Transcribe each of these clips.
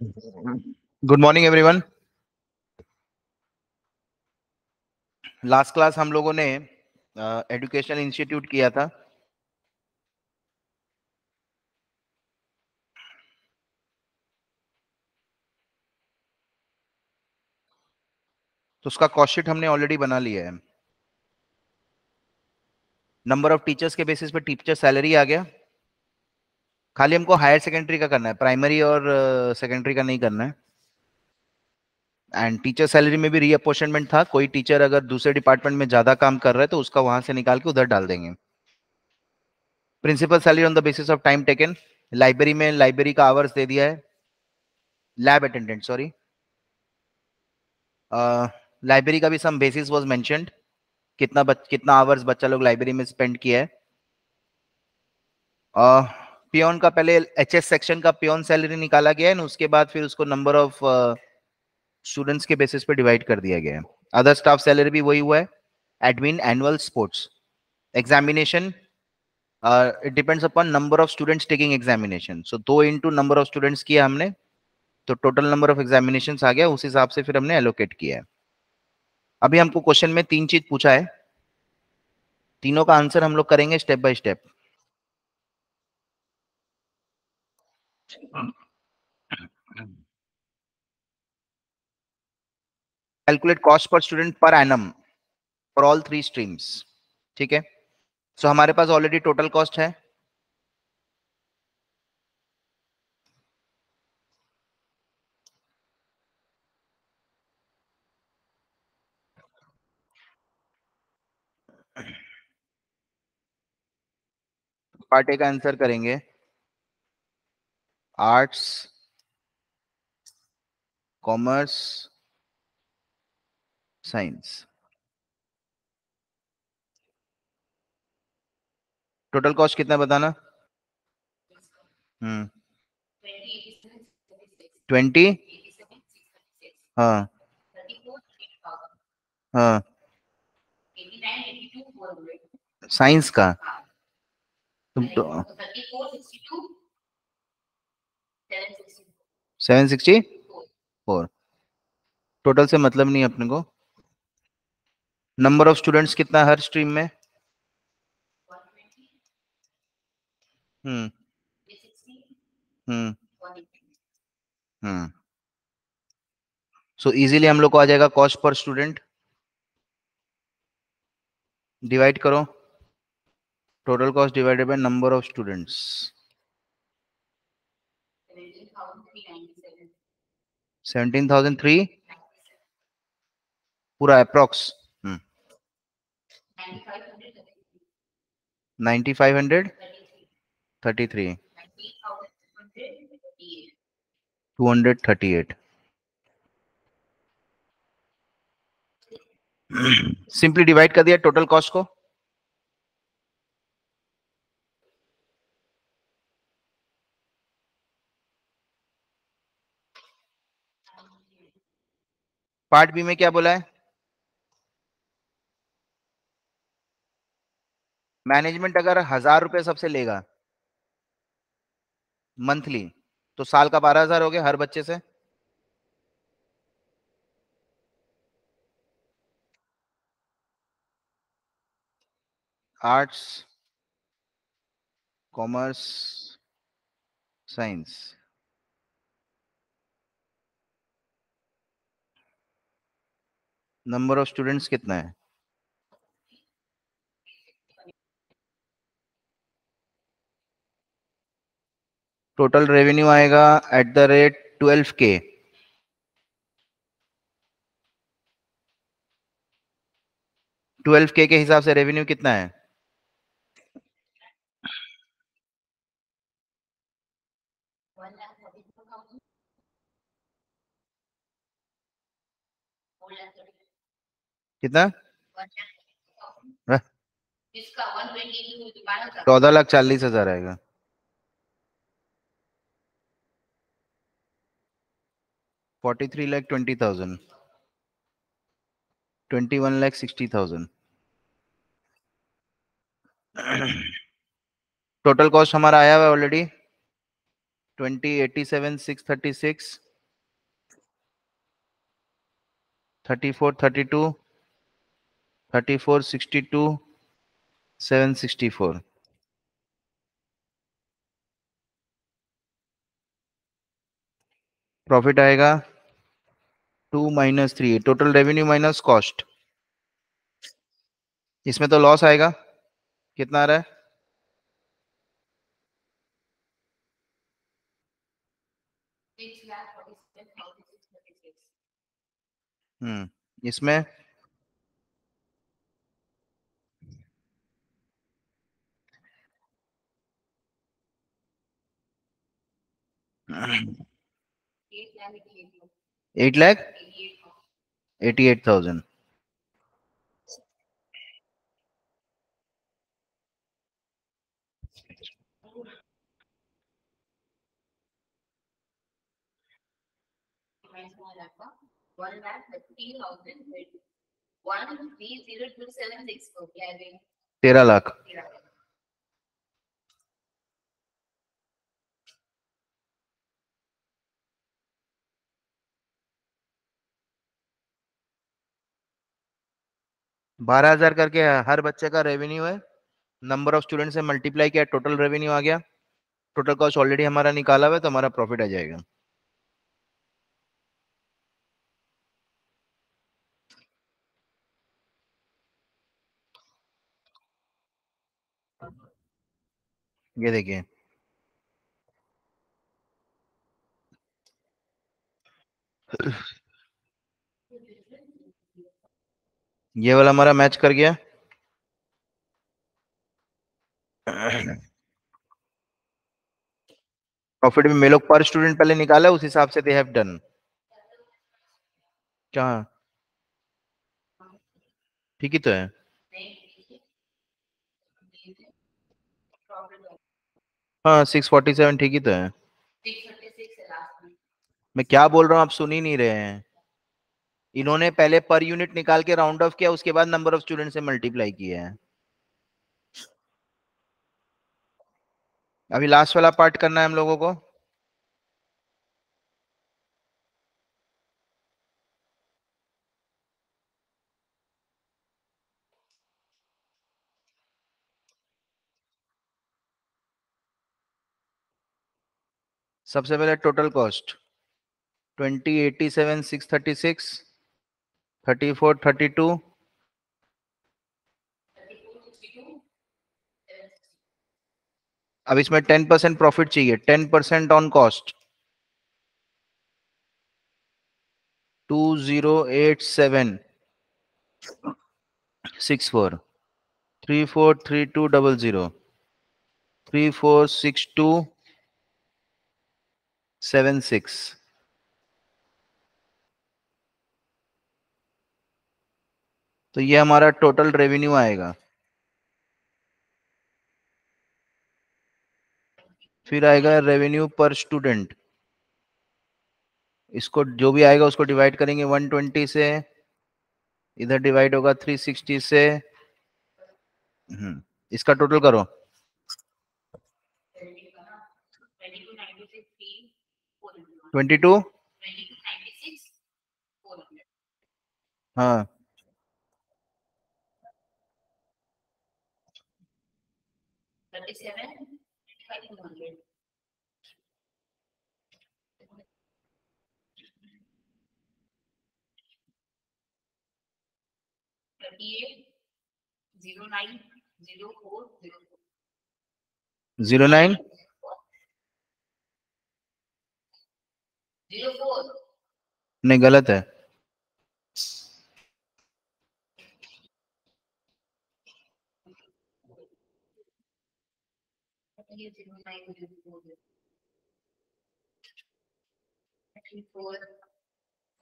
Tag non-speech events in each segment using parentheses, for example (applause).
Good morning everyone last class हम लोगों ने एजुकेशन uh, इंस्टीट्यूट किया था। तो उसका कॉस्ट हमने ऑलरेडी बना लिया है। नंबर ऑफ़ टीचर्स के बेसिस पे टीचर सैलरी आ गया। खाली हमको हायर सेकेंडरी का करना है प्राइमरी और सेकेंडरी uh, का नहीं करना है। एंड टीचर सैलरी में भी रीअपोर्शनमेंट था कोई टीचर अगर दूसरे डिपार्टमेंट में ज़्यादा काम कर रहा है तो उसका वहाँ से निकाल के उधर डाल देंगे। Principal salary on the basis of time taken library में लाइब्रेरी का आवर्स दे दिया है। लैब अटेंडेंट सॉरी लाइब्रेरी का भी सम बेसिस वाज मेंशनड कितना बच, कितना आवर्स बच्चा लोग लाइब्रेरी में स्पेंड किया है। पियोन का पहले एचएस सेक्शन का पियोन सैलरी निकाला गया है उसके बाद फिर उसको नंबर ऑफ़ स्टूडेंट्स के बेसिस पे डिवाइड कर दिया गया है। अदर स्टाफ सैलरी भी वही हुआ है admin annual sports examination it depends upon number of students taking examination so दो इंटू नंबर ऑफ़ स्टूडेंट्स किया हमने तो टोटल नंबर ऑफ़ एग्जामिनेशन आ गया, उस हिसाब से फिर हमने एलोकेट किया है। अभी हमको क्वेश्चन में तीन चीज़ पूछा है, तीनों का आंसर हम लोग करेंगे step by step calculate cost per student per annum for all three streams ठीक है? सो हमारे पास ऑलरेडी टोटल कॉस्ट है। पार्ट का आंसर करेंगे। Arts commerce science total cost कितना बताना? हम्म। ट्वेंटी हाँ। हाँ। साइंस का? तुम तो सेवन सिक्सटी? फोर। टोटल से मतलब नहीं अपने को। नंबर ऑफ़ स्टूडेंट्स कितना हर स्ट्रीम में? हम्म। हम्म। हम्म। सो इजीली हम लोग को आ जाएगा कॉस्ट पर स्टूडेंट डिवाइड करो। Total cost divided by number of students seventeen thousand three? पूरा approx ninety five hundred? Thirty three. Two hundred thirty eight. Simply divide कर दिया टोटल कॉस्ट को। पार्ट बी में क्या बोला है? मैनेजमेंट अगर हज़ार रुपए सबसे लेगा, मंथली तो साल का बारह हज़ार हो गया हर बच्चे से। Arts, commerce, science. Number of students कितना है? टोटल रेवेन्यू आएगा at the rate twelve K. Twelve K के हिसाब से रेवेन्यू कितना है? कितना? हाँ। चौदह लाख चालीस हज़ार आएगा। Forty three lakh twenty thousand twenty one lakh sixty thousand total cost हमारा आया हुआ already twenty eighty seven six thirty six thirty four thirty two thirty four sixty two seven sixty four profit आएगा two minus three total revenue minus cost इसमें तो loss आएगा। कितना आ रहा है? हम्म इसमें eight lakh eighty eight thousand तेरह लाख। बारह हज़ार करके हर बच्चे का रेवेन्यू है। नंबर ऑफ़ स्टूडेंट से मल्टीप्लाई किया टोटल रेवेन्यू आ गया। टोटल कॉस्ट ऑलरेडी हमारा निकाला हुआ है तो हमारा प्रॉफिट आ जाएगा। ये देखिए। ये वाला हमारा मैच कर गया। प्रॉफिट में लोग पर स्टूडेंट पहले निकाला उस हिसाब से दे हैव डन क्या? ठीक ही तो है। हाँ सिक्स फोर्टी सेवन ठीक ही तो है। मैं क्या बोल रहा हूँ आप सुन ही नहीं रहे हैं। इन्होंने पहले पर यूनिट निकाल के राउंड ऑफ़ किया, उसके बाद नंबर ऑफ़ स्टूडेंट से मल्टीप्लाई किया है। अभी लास्ट वाला पार्ट करना है हम लोगों को। सबसे पहले total cost twenty eighty seven six thirty six thirty four, thirty two. अब इसमें टेन परसेंट प्रॉफिट चाहिए। Ten percent on cost. Two zero eight seven. Six four. Three four three two double zero. Three four six two. Seven six. तो ये हमारा total revenue आएगा। फिर आएगा revenue per student इसको जो भी आएगा उसको डिवाइड करेंगे 120 से इधर डिवाइड होगा 360 से। हम्म इसका टोटल करो। ट्वेंटी टू हाँ। ज़ीरो नाइन ज़ीरो फोर नहीं गलत है।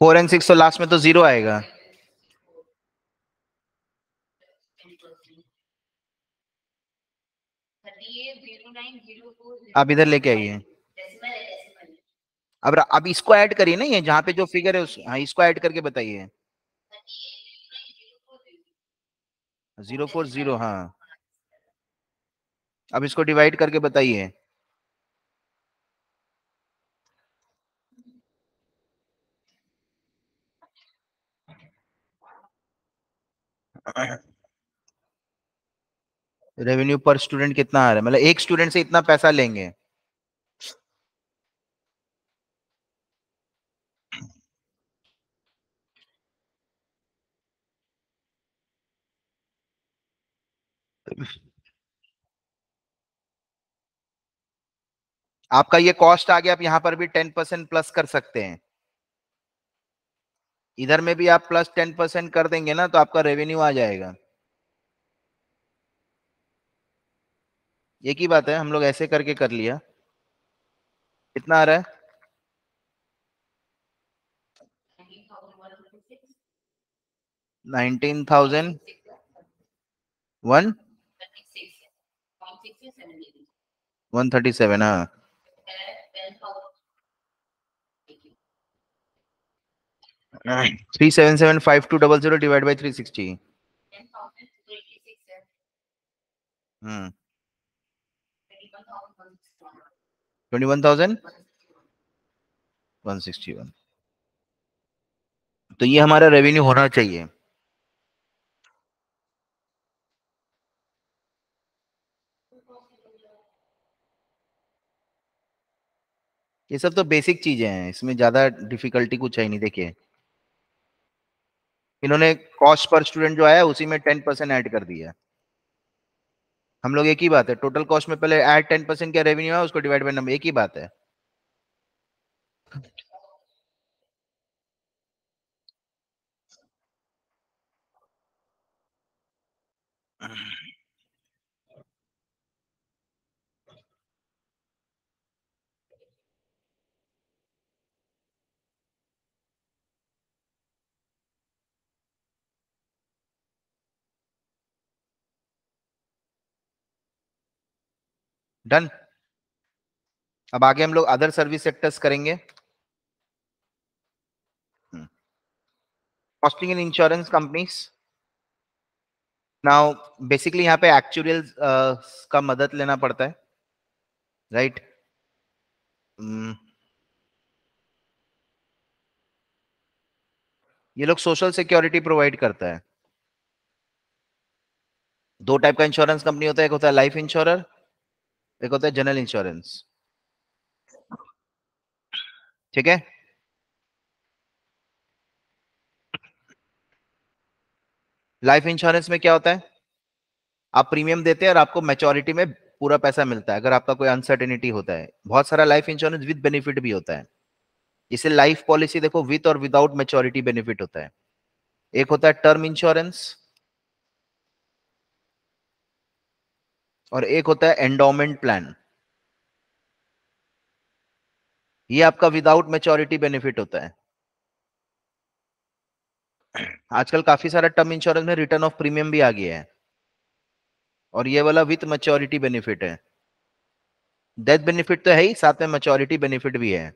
फोर एंड सिक्स तो लास्ट में तो ज़ीरो आएगा। आप इधर लेके आइए। अब अब इसको ऐड करिए ना ये जहाँ पे जो फिगर है उस हाँ इसको ऐड करके बताइए। ज़ीरो फोर ज़ीरो हाँ। अब इसको डिवाइड करके बताइए। रेवेन्यू पर स्टूडेंट कितना आ रहा है? मतलब एक स्टूडेंट से इतना पैसा लेंगे। आपका ये कॉस्ट आ गया, आप यहाँ पर भी टेन परसेंट प्लस कर सकते हैं। इधर में भी आप प्लस टेन परसेंट कर देंगे ना तो आपका रेवेन्यू आ जाएगा। एक ही बात है, हम लोग ऐसे करके कर लिया। कितना आ रहा है? Nineteen thousand one one thirty seven हाँ। Three seven seven five two double zero divide by three sixty hmm twenty one thousand one sixty one तो ये हमारा रेवेन्यू होना चाहिए। ये सब तो बेसिक चीज़ें हैं, इसमें ज़्यादा डिफिकल्टी कुछ है नहीं, देखिए। इन्होंने कॉस्ट पर स्टूडेंट जो आया, उसी में टेन परसेंट ऐड कर दिया। हम लोग एक ही बात है टोटल कॉस्ट में पहले ऐड टेन परसेंट क्या रेवेन्यू है उसको डिवाइड बाई नंबर एक ही बात है। डन अब आगे हम लोग अदर सर्विस सेक्टर्स करेंगे। Costing and insurance companies now basically यहाँ पे एक्चुअल uh, का मदद लेना पड़ता है। Right right? hmm. ये लोग सोशल सिक्योरिटी प्रोवाइड करता है। दो टाइप का इंश्योरेंस कंपनी होता है एक होता है लाइफ इंश्योरर एक होता है जनरल इंश्योरेंस ठीक है? लाइफ इंश्योरेंस में क्या होता है? आप प्रीमियम देते हैं और आपको मेचोरिटी में पूरा पैसा मिलता है। अगर आपका कोई अनसर्टेनिटी होता है। बहुत सारा लाइफ इंश्योरेंस विद बेनिफिट भी होता है। इसे लाइफ पॉलिसी देखो विथ और विदाउट मेचोरिटी बेनिफिट होता है। एक होता है टर्म इंश्योरेंस और एक होता है एंडोमेंट प्लान ये आपका विदाउट मेच्योरिटी बेनिफिट होता है। आजकल काफ़ी सारा टर्म इंश्योरेंस में रिटर्न ऑफ़ प्रीमियम भी आ गया है। और ये वाला विथ मेच्योरिटी बेनिफिट है। डेथ बेनिफिट तो है ही, साथ में मेच्योरिटी बेनिफिट भी है।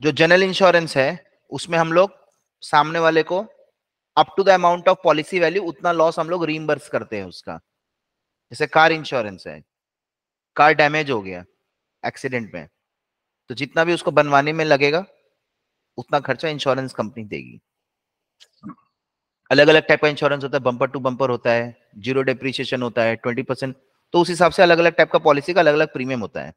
जो जनरल इंश्योरेंस है, उसमें हम लोग सामने वाले को up to the amount of policy value उतना लॉस हम लोग रीइंबर्स करते हैं उसका। जैसे कार इंश्योरेंस है। कार डैमेज हो गया एक्सीडेंट में। तो जितना भी उसको बनवाने में लगेगा, उतना खर्चा इंश्योरेंस कंपनी देगी। अलग अलग टाइप का इंश्योरेंस होता है बम्पर टू बम्पर होता है ज़ीरो डिप्रिशिएशन होता है ट्वेंटी परसेंट तो उस हिसाब से अलग अलग टाइप का पॉलिसी का अलग अलग प्रीमियम होता है।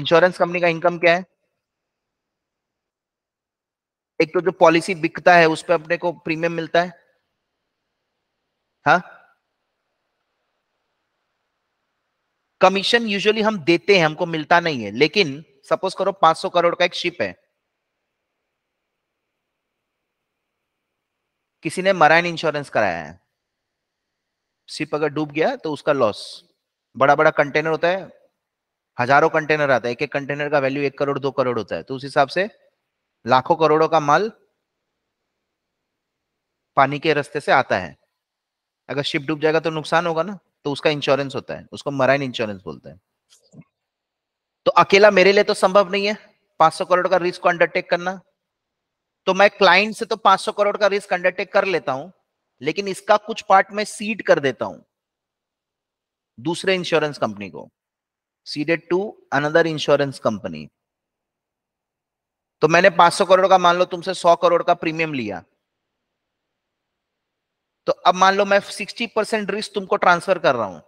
इंश्योरेंस कंपनी का इनकम क्या है? एक तो जो पॉलिसी बिकता है, उस पर अपने को प्रीमियम मिलता है। हाँ? कमीशन यूजुअली हम देते हैं, हमको मिलता नहीं है, लेकिन सपोज़ करो 500 करोड़ का एक शिप है। किसी ने मराइन इंश्योरेंस कराया है। शिप अगर डूब गया तो उसका लॉस बड़ा बड़ा कंटेनर होता है हज़ारों कंटेनर आता है एक एक कंटेनर का वैल्यू एक करोड़, दो करोड़ होता है। तो उस हिसाब से लाखों करोड़ों का माल पानी के रास्ते से आता है। अगर शिप डूब जाएगा तो नुकसान होगा ना तो उसका इंश्योरेंस होता है, उसको मराइन इंश्योरेंस बोलते हैं। तो अकेला मेरे लिए तो संभव नहीं है 500 करोड़ का रिस्क अंडरटेक करना। तो मैं क्लाइंट से तो 500 करोड़ का रिस्क अंडरटेक कर लेता हूँ, लेकिन इसका कुछ पार्ट मैं सीड कर देता हूँ, दूसरे इंश्योरेंस कंपनी को। Ceded to another insurance company तो मैंने 500 करोड़ का, मान लो तुमसे 100 करोड़ का प्रीमियम लिया। तो अब मान लो मैं 60 परसेंट रिस्क तुमको ट्रांसफ़र कर रहा हूँ।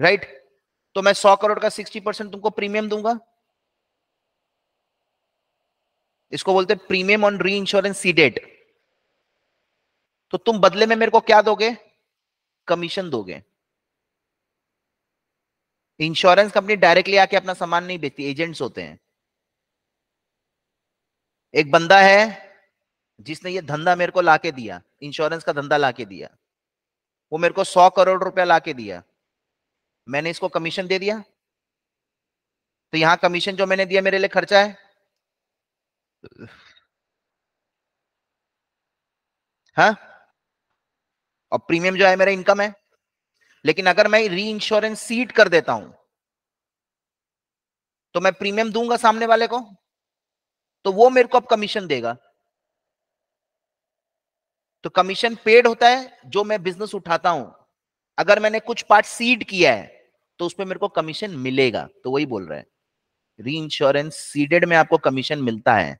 राइट तो मैं 100 करोड़ का 60 परसेंट तुमको प्रीमियम दूँगा। इसको बोलते premium on reinsurance ceded तो तुम बदले में मेरे को क्या दोगे? कमीशन दोगे। इंश्योरेंस कंपनी डायरेक्टली आके अपना सामान नहीं बेचती एजेंट्स होते हैं। एक बंदा है जिसने ये धंधा मेरे को लाके दिया इंश्योरेंस का धंधा लाके दिया। वो मेरे को सौ करोड़ रुपया लाके दिया। मैंने इसको कमीशन दे दिया। तो यहाँ कमीशन जो मैंने दिया मेरे लिए खर्चा है। हाँ? और प्रीमियम जो है मेरा इनकम है। लेकिन अगर मैं री इंश्योरेंस सीट कर देता हूँ तो मैं प्रीमियम दूँगा सामने वाले को तो वो मेरे को अब कमीशन देगा। तो कमीशन पेड होता है जो मैं बिज़नेस उठाता हूँ। अगर मैंने कुछ पार्ट सीड किया है तो उसमें मेरे को कमीशन मिलेगा। तो वही बोल रहे हैं। री इंश्योरेंस सीडेड में आपको कमीशन मिलता है।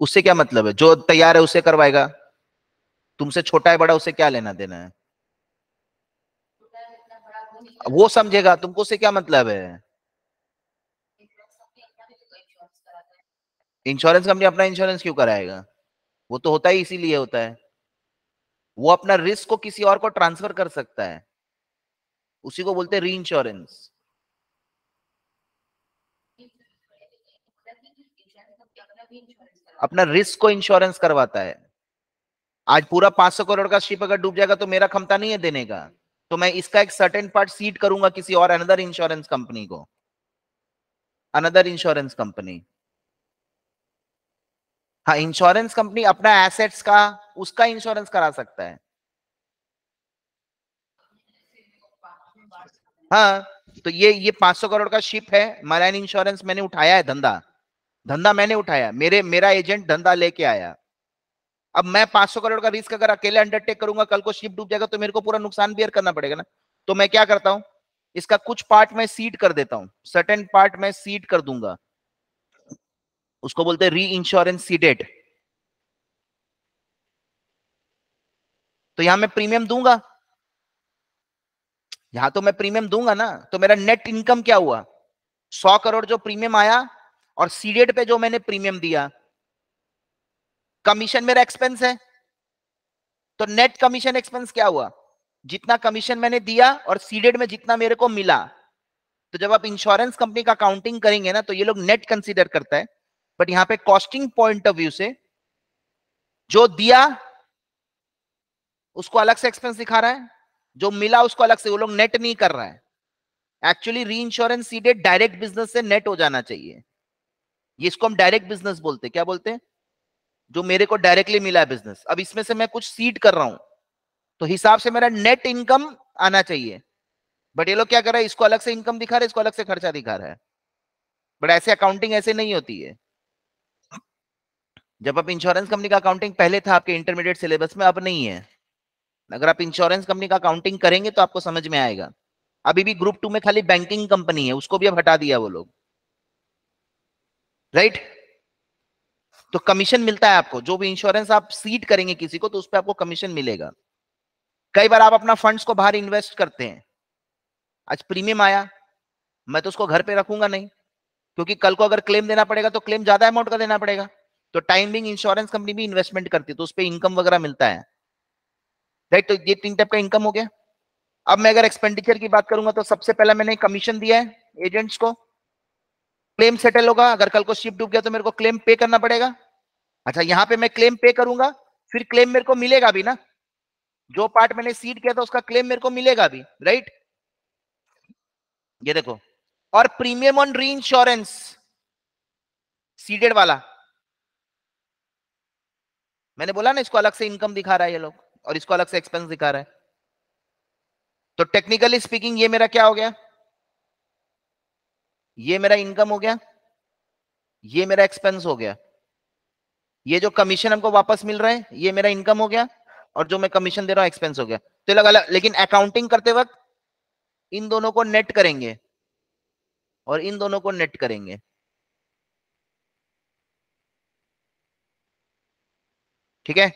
उससे क्या मतलब है? जो तैयार है उसे करवाएगा। तुमसे छोटा है, बड़ा उसे क्या लेना देना है? वो समझेगा, तुमको से क्या मतलब है? इंश्योरेंस कंपनी अपना इंश्योरेंस क्यों कराएगा? वो तो होता ही इसीलिए होता है। वो अपना रिस्क को किसी और को ट्रांसफ़र कर सकता है। उसी को बोलते हैं री इंश्योरेंस अपना रिस्क को इंश्योरेंस करवाता है। आज पूरा 500 करोड़ का शिप अगर डूब जाएगा तो मेरा क्षमता नहीं है देने का। तो मैं इसका एक सर्टेन पार्ट सीट करूँगा किसी और अनदर इंश्योरेंस कंपनी को। अनदर इंश्योरेंस कंपनी हाँ इंश्योरेंस कंपनी अपना एसेट्स का, उसका इंश्योरेंस करा सकता है। हाँ तो ये ये 500 करोड़ का शिप है मराइन इंश्योरेंस मैंने उठाया है धंधा। धंधा मैंने उठाया, मेरे, मेरा एजेंट धंधा लेके आया। अब मैं 500 करोड़ का रिस्क अगर अकेले अंडरटेक करूँगा, कल को शिप डूब जाएगा तो मेरे को पूरा नुकसान बियर करना पड़ेगा ना। तो मैं क्या करता हूँ, इसका कुछ पार्ट मैं सीड कर देता हूँ सर्टेन पार्ट मैं सीड कर दूँगा। उसको बोलते हैं री इंश्योरेंस सीडेड तो यहाँ मैं प्रीमियम दूँगा। यहाँ तो मैं प्रीमियम दूँगा ना तो मेरा नेट इनकम क्या हुआ? सौ करोड़ जो प्रीमियम आया और सीडेड पे जो मैंने प्रीमियम दिया, कमीशन मेरा एक्सपेंस है। तो नेट कमीशन एक्सपेंस क्या हुआ? जितना कमीशन मैंने दिया और सीडेड में जितना मेरे को मिला तो जब आप इंश्योरेंस कंपनी का काउंटिंग करेंगे ना तो ये लोग नेट कंसीडर करता है। बट यहाँ पे कॉस्टिंग पॉइंट ऑफ़ व्यू से जो दिया, उसको अलग से एक्सपेंस दिखा रहा है। जो मिला, उसको अलग से, वो लोग नेट नहीं कर रहा है। Actually reinsurance ceded direct business से नेट हो जाना चाहिए। ये इसको हम डायरेक्ट बिज़नेस बोलते हैं। क्या बोलते हैं? जो मेरे को डायरेक्टली मिला है बिज़नेस अब इसमें से मैं कुछ सीड कर रहा हूँ। तो हिसाब से मेरा नेट इनकम आना चाहिए। बट ये लोग क्या कर रहे हैं? इसको अलग से इनकम दिखा रहे हैं, इसको अलग से खर्चा दिखा रहा है। बट ऐसे अकाउंटिंग ऐसे नहीं होती है। जब आप इंश्योरेंस कंपनी का अकाउंटिंग पहले था आपके इंटरमीडिएट सिलेबस में, अब नहीं है। अगर आप इंश्योरेंस कंपनी का अकाउंटिंग करेंगे तो आपको समझ में आएगा। अभी भी ग्रुप टू में खाली बैंकिंग कंपनी है, उसको भी अब हटा दिया वो लोग। राइट? तो कमीशन मिलता है आपको, जो भी इंश्योरेंस आप सीट करेंगे किसी को तो उस पर आपको कमीशन मिलेगा। कई बार आप अपना फंड्स को बाहर इन्वेस्ट करते हैं। आज प्रीमियम आया, मैं तो उसको घर पे रखूँगा नहीं, क्योंकि कल को अगर क्लेम देना पड़ेगा तो क्लेम ज़्यादा अमाउंट का देना पड़ेगा। तो टाइम बिंग इंश्योरेंस कंपनी भी इन्वेस्टमेंट करती है तो उस पर इनकम वगैरह मिलता है। राइट? तो ये तीन टाइप का इनकम हो गया। अब मैं अगर एक्सपेंडिचर की बात करूँगा तो सबसे पहले मैंने कमीशन दिया है एजेंट्स को। क्लेम सेटल होगा, अगर कल को शिप डूब गया तो मेरे को क्लेम पे करना पड़ेगा। अच्छा यहाँ पे मैं क्लेम पे करूँगा, फिर क्लेम मेरे को मिलेगा भी ना। जो पार्ट मैंने सीड किया था, उसका क्लेम मेरे को मिलेगा भी राइट ये देखो, और premium on reinsurance ceded वाला। मैंने बोला ना, इसको अलग से इनकम दिखा रहा है ये लोग, और इसको अलग से एक्सपेंस दिखा रहा है। तो टेक्निकली स्पीकिंग ये मेरा क्या हो गया? ये मेरा इनकम हो गया, ये मेरा एक्सपेंस हो गया, ये जो कमीशन हमको वापस मिल रहा है, ये मेरा इनकम हो गया और जो मैं कमीशन दे रहा हूँ एक्सपेंस हो गया। तो अलग अलग लेकिन अकाउंटिंग करते वक्त इन दोनों को नेट करेंगे और इन दोनों को नेट करेंगे। ठीक है?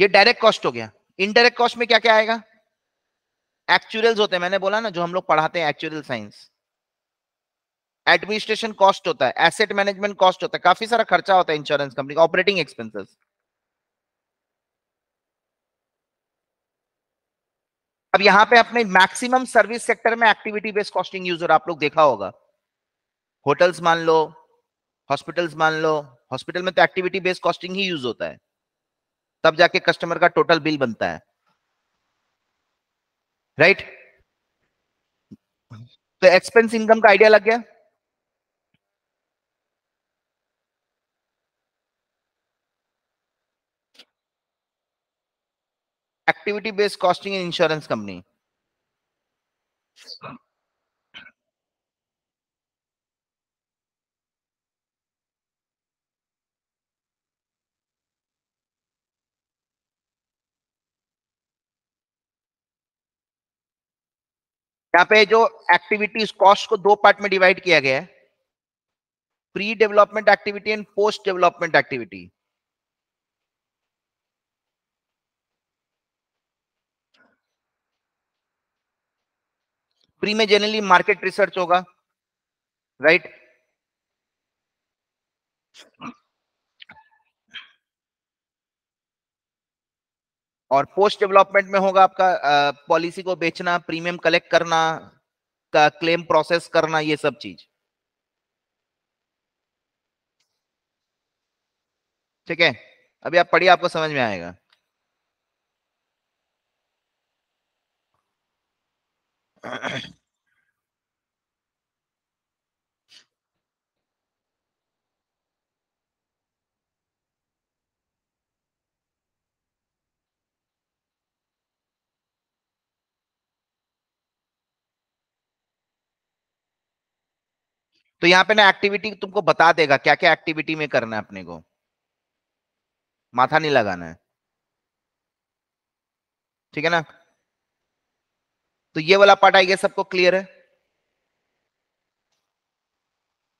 ये डायरेक्ट कॉस्ट हो गया। इनडायरेक्ट कॉस्ट में क्या क्या आएगा? एक्चुअल्स होते हैं। मैंने बोला ना, जो हम लोग पढ़ाते हैं एक्चुअल साइंस एडमिनिस्ट्रेशन कॉस्ट होता है एसेट मैनेजमेंट कॉस्ट होता है, काफ़ी सारा खर्चा होता है इंश्योरेंस कंपनी का ऑपरेटिंग एक्सपेंसेस अब यहाँ पे अपने मैक्सिमम सर्विस सेक्टर में एक्टिविटी बेस्ड कॉस्टिंग यूज़र आप लोग देखा होगा। होटल्स मान लो हॉस्पिटल्स मान लो हॉस्पिटल में तो एक्टिविटी बेस्ड कॉस्टिंग ही यूज़ होता है। तब जाके कस्टमर का टोटल बिल बनता है। राइट तो एक्सपेंस इनकम का आइडिया लग गया। Activity based costing in insurance company यहाँ पे जो एक्टिविटीज़ कॉस्ट को दो पार्ट में डिवाइड किया गया है। Pre development activity and post development activity pre में जनरली मार्केट रिसर्च होगा राइट और पोस्ट डेवलपमेंट में होगा आपका पॉलिसी को बेचना प्रीमियम कलेक्ट करना, का क्लेम प्रोसेस करना, ये सब चीज़। ठीक है? अभी आप पढ़िए, आपको समझ में आएगा। तो यहाँ पे ना एक्टिविटी तुमको बता देगा क्या क्या एक्टिविटी में करना है अपने को। माथा नहीं लगाना है। ठीक है ना? तो ये वाला पार्ट आई गया सबको क्लियर है?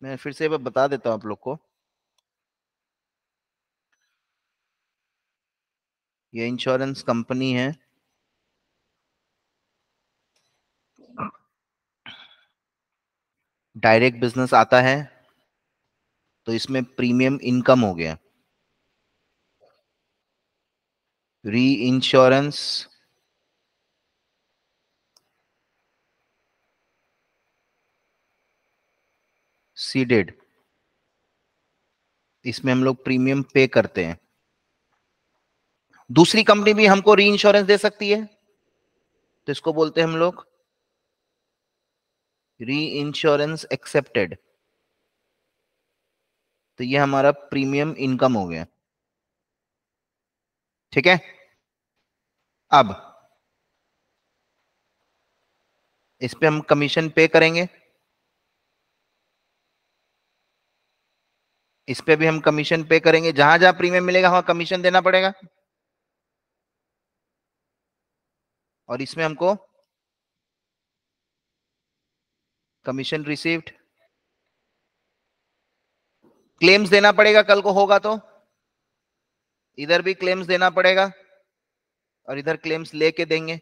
मैं फिर से बता देता हूँ आप लोग को। ये इंश्योरेंस कंपनी है। डायरेक्ट बिज़नेस आता है तो इसमें प्रीमियम इनकम हो गया। री इंश्योरेंस सीडेड इसमें हम लोग प्रीमियम पे करते हैं। दूसरी कंपनी भी हमको री इंश्योरेंस दे सकती है तो इसको बोलते हैं हम लोग री इंश्योरेंस एक्सेप्टेड तो ये हमारा प्रीमियम इनकम हो गया। ठीक है? अब इस पे हम कमीशन पे करेंगे। इस पे भी हम कमीशन पे करेंगे। जहाँ जहाँ प्रीमियम मिलेगा, वहाँ कमीशन देना पड़ेगा। और इसमें हमको कमीशन रिसीव्ड क्लेम्स देना पड़ेगा, कल को होगा तो। इधर भी क्लेम्स देना पड़ेगा, और इधर क्लेम्स लेके देंगे।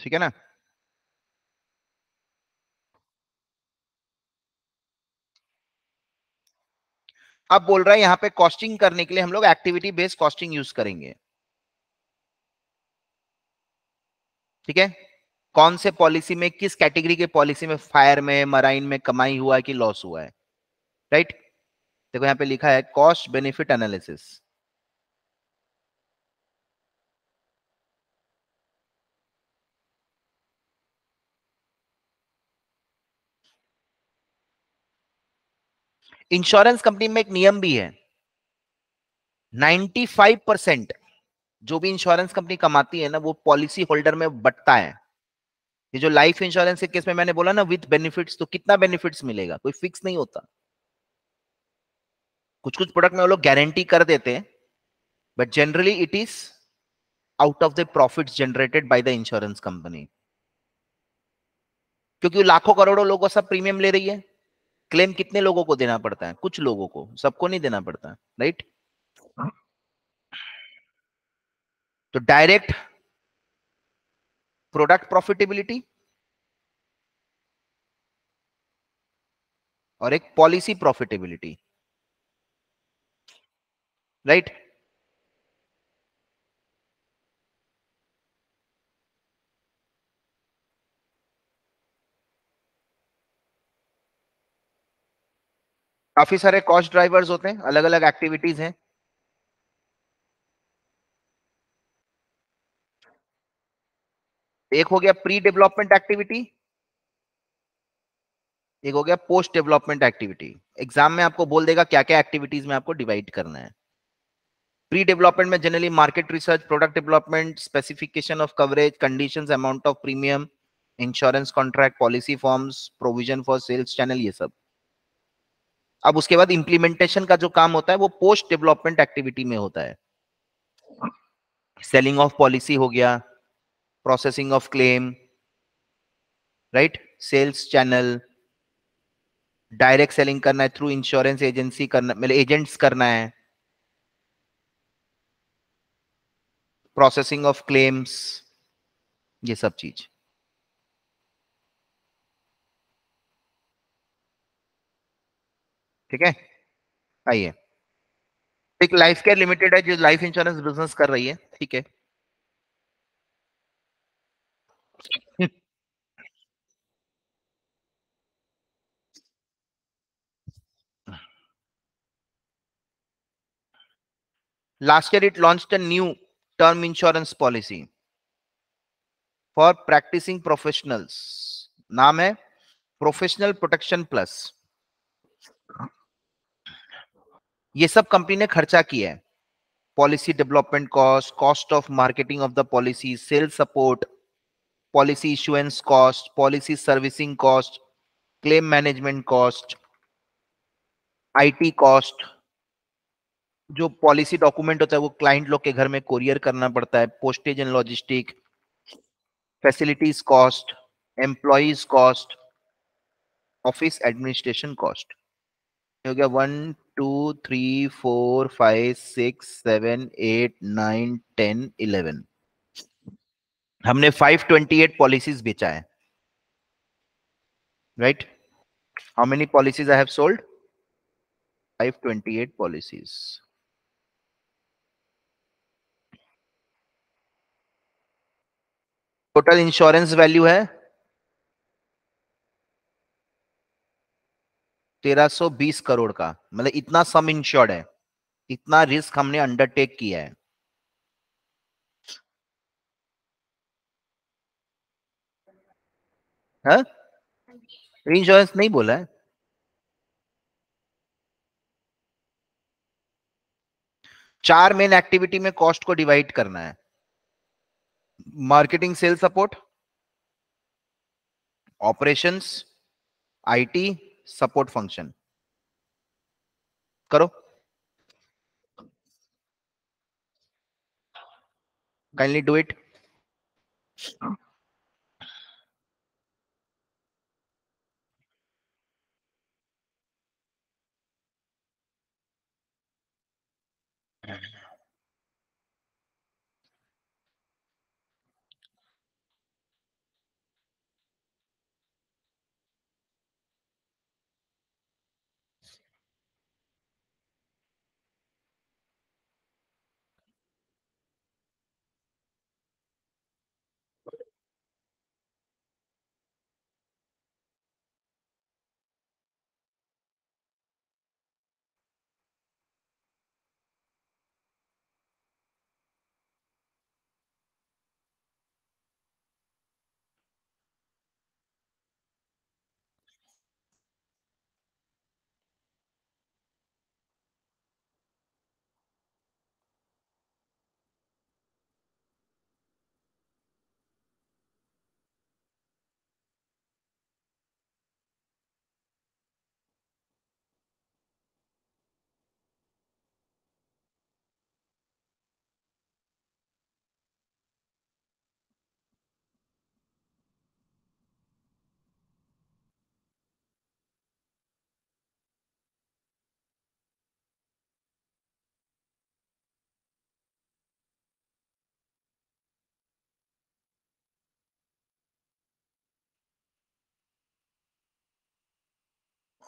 ठीक है ना? अब बोल रहा है, यहाँ पे कॉस्टिंग करने के लिए हम लोग एक्टिविटी बेस्ड कॉस्टिंग यूज़ करेंगे। ठीक है? कौन से पॉलिसी में, किस कैटेगरी के पॉलिसी में फायर में मराइन में कमाई हुआ है कि लॉस हुआ है? राइट देखो यहाँ पे लिखा है cost benefit analysis insurance company में एक नियम भी है। 95 परसेंट जो भी इंश्योरेंस कंपनी कमाती है ना, वो पॉलिसी होल्डर में बटता है। ये जो लाइफ इंश्योरेंस के केस में मैंने बोला ना विथ बेनिफिट्स तो कितना बेनिफिट्स मिलेगा? कोई फिक्स नहीं होता। कुछ कुछ प्रोडक्ट में वो लोग गारंटी कर देते हैं but generally it is out of the profit generated by the insurance company क्योंकि लाखों करोड़ों लोगों सब प्रीमियम ले रही है। क्लेम कितने लोगों को देना पड़ता है? कुछ लोगों को, सबको नहीं देना पड़ता राइट तो डायरेक्ट प्रोडक्ट प्रॉफिटेबिलिटी और एक पॉलिसी प्रॉफिटेबिलिटी राइट काफ़ी सारे कॉस्ट ड्राइवर्स होते हैं अलग अलग एक्टिविटीज़ हैं। एक हो गया प्री डेवलपमेंट एक्टिविटी एक हो गया पोस्ट डेवलपमेंट एक्टिविटी एग्ज़ाम में आपको बोल देगा क्या क्या एक्टिविटीज़ में आपको डिवाइड करना है। प्री डेवलपमेंट में generally market research product development specification of coverage conditions amount of premium insurance contract policy forms provision for sales channel ये सब। अब उसके बाद इंप्लीमेंटेशन का जो काम होता है, वो पोस्ट डेवलपमेंट एक्टिविटी में होता है। सेलिंग ऑफ़ पॉलिसी हो गया processing of claim right sales channel direct selling करना है थ्रू इंश्योरेंस एजेंसी करना मतलब एजेंट्स करना है। प्रोसेसिंग ऑफ़ क्लेम्स ये सब चीज़। ठीक है? आइए। एक लाइफ केयर लिमिटेड है जो लाइफ इंश्योरेंस बिज़नेस कर रही है। ठीक है? Last year it launched a new term insurance policy for practicing professionals. नाम है प्रोफेशनल प्रोटेक्शन प्लस ये सब कंपनी ने खर्चा किया है policy development cost cost of marketing of the policy sales support policy issuance cost policy servicing cost claim management cost IT cost जो पॉलिसी डॉक्यूमेंट होता है, वो क्लाइंट लोग के घर में कोरियर करना पड़ता है postage and logistic facilities cost employees cost office administration cost हो गया one two three four five six seven eight nine ten eleven हमने फाइव ट्वेंटी एट पॉलिसीज़ बेचा है। Right how many policies I have sold five twenty eight policies total insurance value है 1320 करोड़ का। मतलब इतना सम insured है। इतना रिस्क हमने अंडरटेक किया है। इंश्योरेंस नहीं बोला है। चार मेन एक्टिविटी में कॉस्ट को डिवाइड करना है। Marketing sale support operations IT support function करो काइंडली डू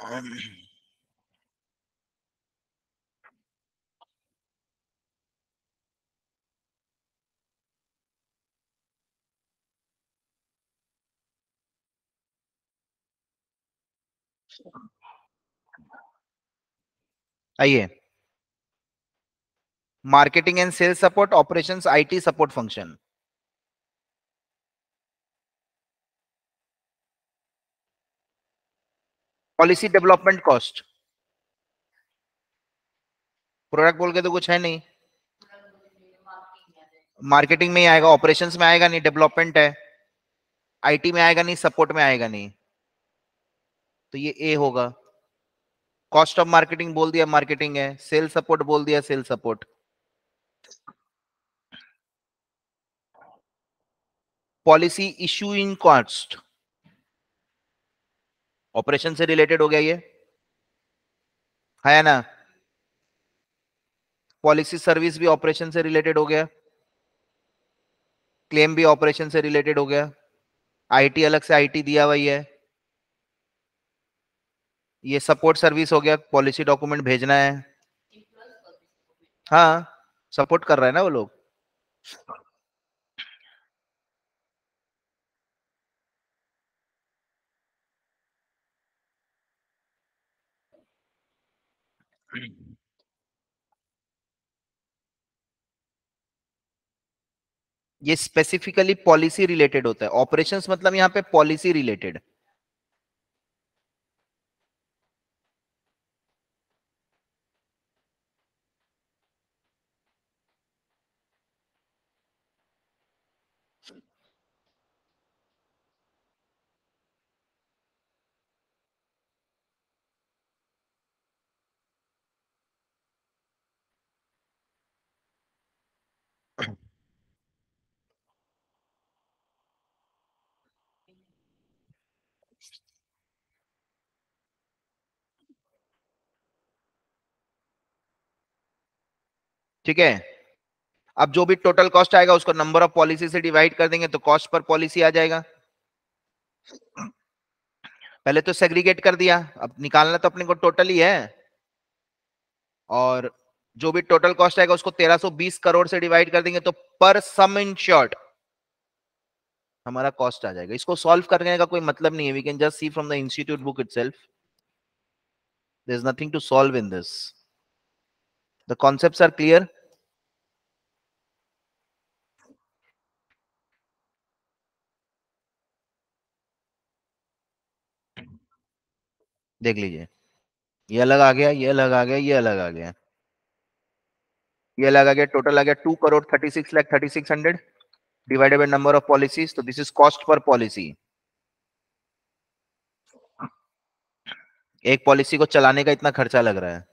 इट आइए। Marketing and sales support operations IT support function. Policy development cost. Product बोल के तो कुछ है नहीं। मार्केटिंग में ही आएगा, ऑपरेशंस में आएगा नहीं, डेवलपमेंट है। आईटी में आएगा नहीं, सपोर्ट में आएगा नहीं। तो ये ए होगा। कॉस्ट ऑफ़ मार्केटिंग बोल दिया मार्केटिंग है। सेल सपोर्ट बोल दिया sale support policy issuing cost operation से रिलेटेड हो गया ये? है ना? पॉलिसी सर्विस भी ऑपरेशन से रिलेटेड हो गया। क्लेम भी ऑपरेशन से रिलेटेड हो गया। आईटी अलग से आईटी दिया हुआ है ये सपोर्ट सर्विस हो गया, पॉलिसी डॉक्यूमेंट भेजना है। हाँ सपोर्ट कर रहे हैं ना वो लोग। ये स्पेसिफिकली पॉलिसी रिलेटेड होता है। ऑपरेशंस मतलब यहाँ पे पॉलिसी रिलेटेड ठीक है? अब जो भी टोटल कॉस्ट आएगा, उसको नंबर ऑफ़ पॉलिसी से डिवाइड कर देंगे तो कॉस्ट पर पॉलिसी आ जाएगा। पहले तो सेग्रीगेट कर दिया। अब निकालना तो अपने को टोटल ही है। और जो भी टोटल कॉस्ट आएगा, उसको 1320 करोड़ से डिवाइड कर देंगे तो पर सम इन शॉर्ट हमारा कॉस्ट आ जाएगा। इसको सॉल्व करने का कोई मतलब नहीं है। We can just see from the institute book itself there is nothing to solve in this the concepts are clear देख लीजिए। ये अलग आ गया, ये अलग आ गया, ये अलग आ गया। ये अलग आ गया टोटल आ गया two crore thirty six lakh thirty six hundred divided by number of policies तो this is cost per policy एक पॉलिसी को चलाने का इतना खर्चा लग रहा है।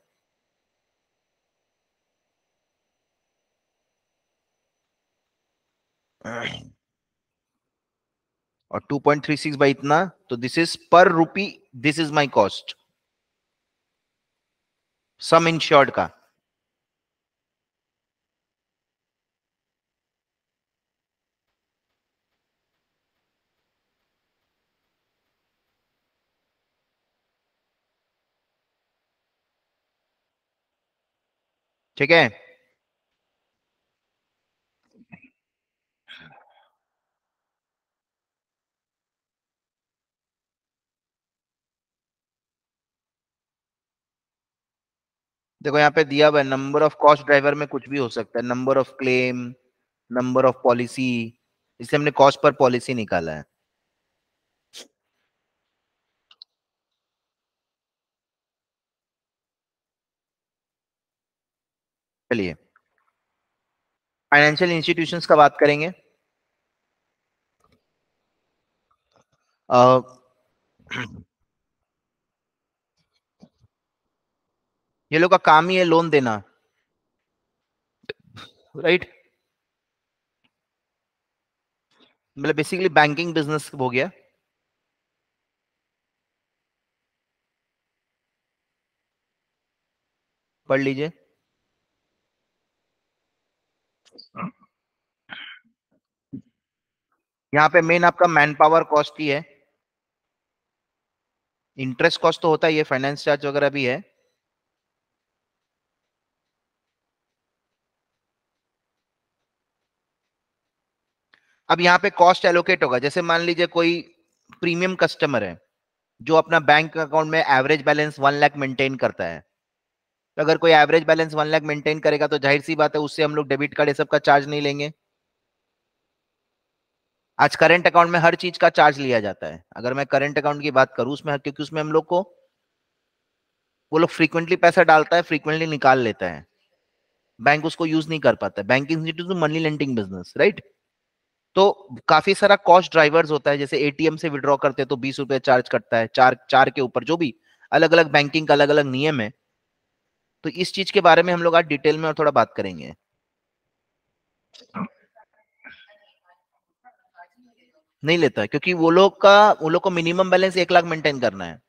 और 2.36 बाई इतना तो this is per rupee this is my cost sum insured का। ठीक है? देखो यहाँ पे दिया हुआ है नंबर ऑफ़ कॉस्ट ड्राइवर में कुछ भी हो सकता है number of claim number of policy इसलिए हमने कॉस्ट पर पॉलिसी निकाला है। चलिए फाइनेंशियल इंस्टीट्यूशंस का बात करेंगे। uh, ये लोग का काम ही है लोन देना। राइट मतलब बेसिकली बैंकिंग बिज़नेस हो गया। पढ़ लीजिए। यहाँ पे मेन आपका मैन पावर कॉस्ट ही है। इंटरेस्ट कॉस्ट तो होता ही है फाइनेंस चार्ज वगैरह भी है। अब यहाँ पे कॉस्ट एलोकेट होगा। जैसे मान लीजिए कोई प्रीमियम कस्टमर है, जो अपना बैंक अकाउंट में average balance one lakh maintain करता है। तो अगर कोई average balance one lakh maintain करेगा तो ज़ाहिर सी बात है उससे हम लोग डेबिट कार्ड ये सब का चार्ज नहीं लेंगे। आज करंट अकाउंट में हर चीज़ का चार्ज लिया जाता है। अगर मैं करंट अकाउंट की बात करूँ उसमें, क्योंकि उसमें हम लोग को, वो लोग फ्रीक्वेंटली पैसा डालता है फ्रीक्वेंटली निकाल लेता है। बैंक उसको यूज़ नहीं कर पाता। है banking money lending business right तो काफ़ी सारा कॉस्ट ड्राइवर्स होता है, जैसे एटीएम से विड्रॉ करते हैं तो बीस रुपए चार्ज करता है, चार चार के ऊपर जो भी अलग अलग बैंकिंग का अलग अलग नियम है। तो इस चीज़ के बारे में हम लोग आज डिटेल में और थोड़ा बात करेंगे। नहीं लेता, क्योंकि वो लोग का, वो लोग को मिनिमम बैलेंस एक लाख मेंटेन करना है।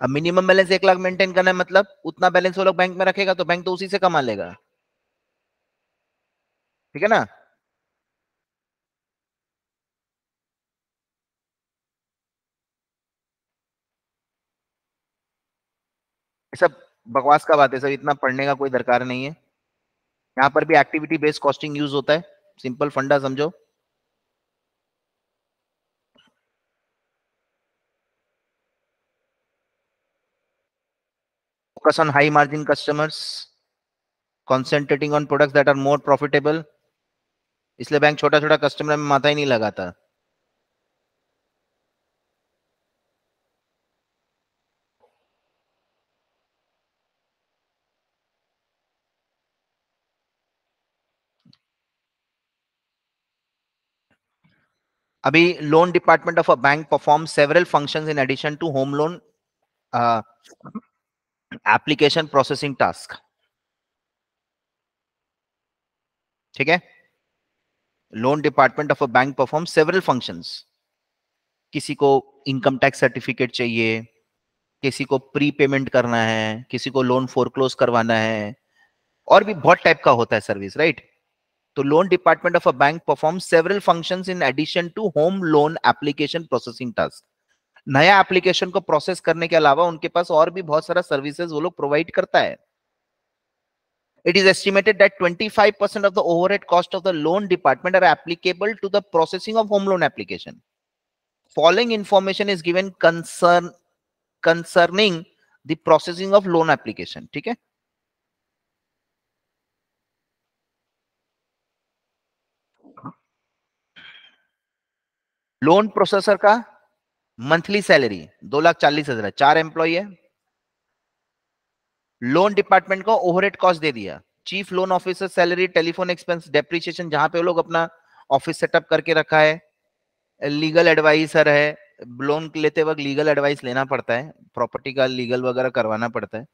अब मिनिमम बैलेंस एक लाख मेंटेन करना है मतलब उतना बैलेंस वो लोग बैंक में रखेगा तो बैंक तो उसी से कमा लेगा। ठीक है ना? सब बकवास का बात है सर इतना पढ़ने का कोई दरकार नहीं है। यहाँ पर भी एक्टिविटी बेस्ड कॉस्टिंग यूज़ होता है। सिंपल फंडा समझो। Focus on high margin customers, concentrating on products that are more profitable इसलिए बैंक छोटा छोटा कस्टमर में माथा ही नहीं लगाता। अभी loan department of a bank perform several functions in addition to home loan application processing task ठीक है? Loan department of a bank perform several functions किसी को इनकम टैक्स सर्टिफिकेट चाहिए, किसी को प्री पेमेंट करना है, किसी को लोन फोरक्लोज करवाना है, और भी बहुत टाइप का होता है सर्विस राइट तो loan department of a bank perform several function in addition to home loan application processing task नया एप्लीकेशन को प्रोसेस करने के अलावा उनके पास और भी बहुत सारा सर्विसेज़ वो लोग प्रोवाइड करता है। It is estimated that 25% of the overhead cost of the loan department are applicable to the processing of home loan application following information is given concern concerning the processing of loan application ठीक है? Loan processor का monthly salary दो लाख चालीस हज़ार, चार employ है। Loan department को overhead cost दे दिया। Chief loan officer salary, telephone expense, depreciation, जहाँ पे वो लोग अपना ऑफ़िस सेटअप करके रखा है। लीगल एडवाइसर है। लोन लेते वक्त लीगल एडवाइस लेना पड़ता है। प्रॉपर्टी का लीगल वगैरह करवाना पड़ता है।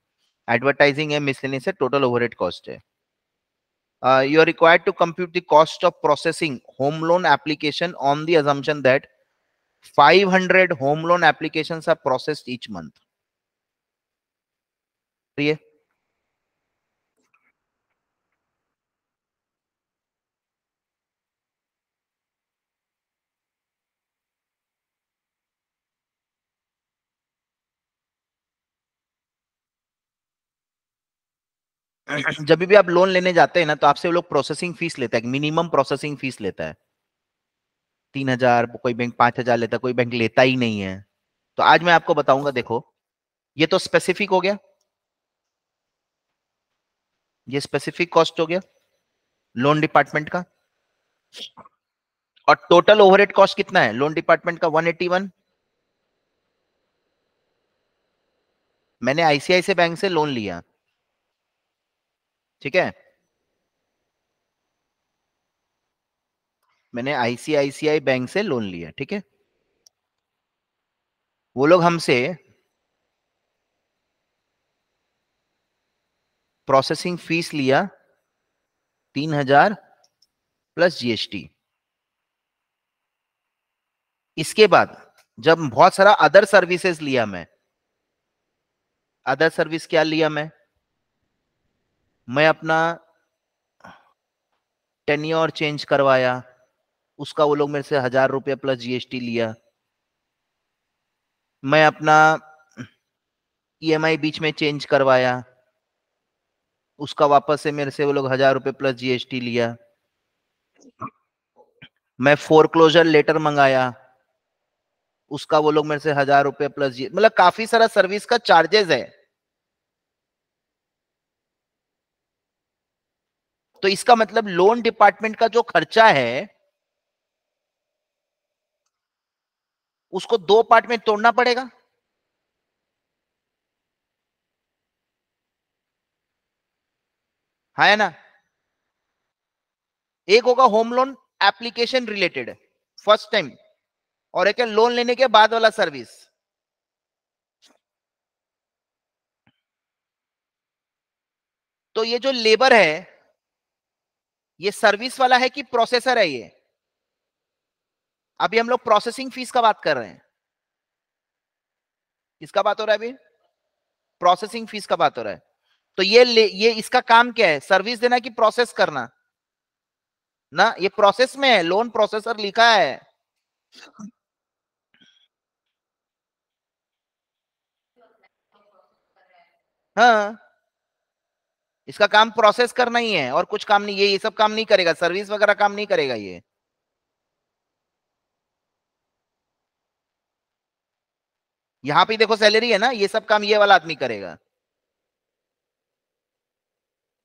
एडवर्टाइजिंग है, मिसलेनियस है, टोटल ओवरहेड कॉस्ट है। Uh, you are required to compute the cost of processing home loan application on the assumption that 500 home loan applications are processed each month. जब भी आप लोन लेने जाते हैं ना तो आपसे वो लोग प्रोसेसिंग फ़ीस लेता है मिनिमम प्रोसेसिंग फ़ीस लेता है। तीन हज़ार, कोई बैंक पाँच हज़ार लेता कोई बैंक लेता ही नहीं है। तो आज मैं आपको बताऊँगा, देखो, ये तो स्पेसिफिक हो गया। ये स्पेसिफिक कॉस्ट हो गया लोन डिपार्टमेंट का। और टोटल ओवरहेड कॉस्ट कितना है? लोन डिपार्टमेंट का 181 मैंने आईसीआईसी बैंक से लोन लिया। ठीक है? मैंने आईसीआईसीआई बैंक से लोन लिया ठीक है? वो लोग हमसे प्रोसेसिंग फ़ीस लिया, तीन हज़ार प्लस जीएसटी इसके बाद जब बहुत सारा अदर सर्विसेज़ लिया मैं अदर सर्विस क्या लिया मैं? मैं अपना टेन्योर चेंज करवाया, उसका वो लोग मेरे से हज़ार रुपया प्लस जीएसटी लिया। मैं अपना ईएमआई बीच में चेंज करवाया, उसका वापस से मेरे से वो लोग हज़ार रुपये प्लस जीएसटी लिया। मैं फोर क्लोजर लेटर मंगाया, उसका वो लोग मेरे से हज़ार रुपए प्लस जी मतलब काफ़ी सारा सर्विस का चार्जेस है। तो इसका मतलब लोन डिपार्टमेंट का जो खर्चा है, उसको दो पार्ट में तोड़ना पड़ेगा। हाँ है ना? एक होगा home loan application related first time और एक है लोन लेने के बाद वाला सर्विस तो ये जो लेबर है ये सर्विस वाला है कि प्रोसेसर है ये। अभी हम लोग प्रोसेसिंग फ़ीस का बात कर रहे हैं। किसका बात हो रहा है अभी? प्रोसेसिंग फ़ीस का बात हो रहा है। तो ये ये इसका काम क्या है? सर्विस देना कि प्रोसेस करना? ना, ये प्रोसेस में है लोन प्रोसेसर लिखा है। हाँ। इसका काम प्रोसेस करना ही है और कुछ काम नहीं, ये ये सब काम नहीं करेगा सर्विस वगैरह काम नहीं करेगा ये। यहाँ पे देखो सैलरी है ना, ये सब काम ये वाला आदमी करेगा।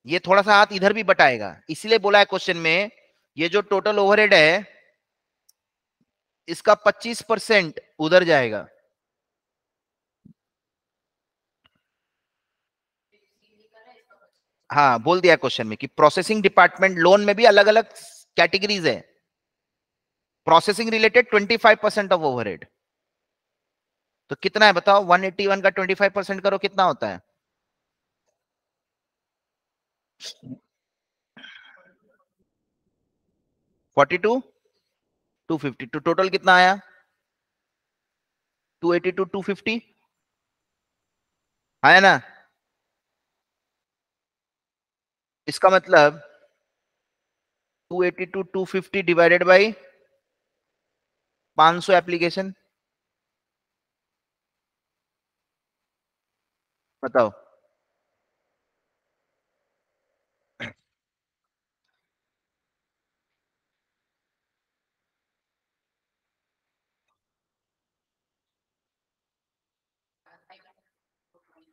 ये थोड़ा सा हाथ इधर भी बटाएगा, इसलिए बोला है क्वेश्चन में, ये जो टोटल ओवरहेड है, इसका 25 परसेंट उधर जाएगा। हाँ बोल दिया क्वेश्चन में कि प्रोसेसिंग डिपार्टमेंट लोन में भी अलग अलग कैटेगरीज है। Processing related 25 percent of overhead तो कितना है बताओ? 181 का 25 परसेंट करो, कितना होता है? Forty two two fifty two total कितना आया? Two eighty two two fifty आया ना? इसका मतलब two eighty two two fifty divided by पाँच सौ एप्लीकेशन बताओ।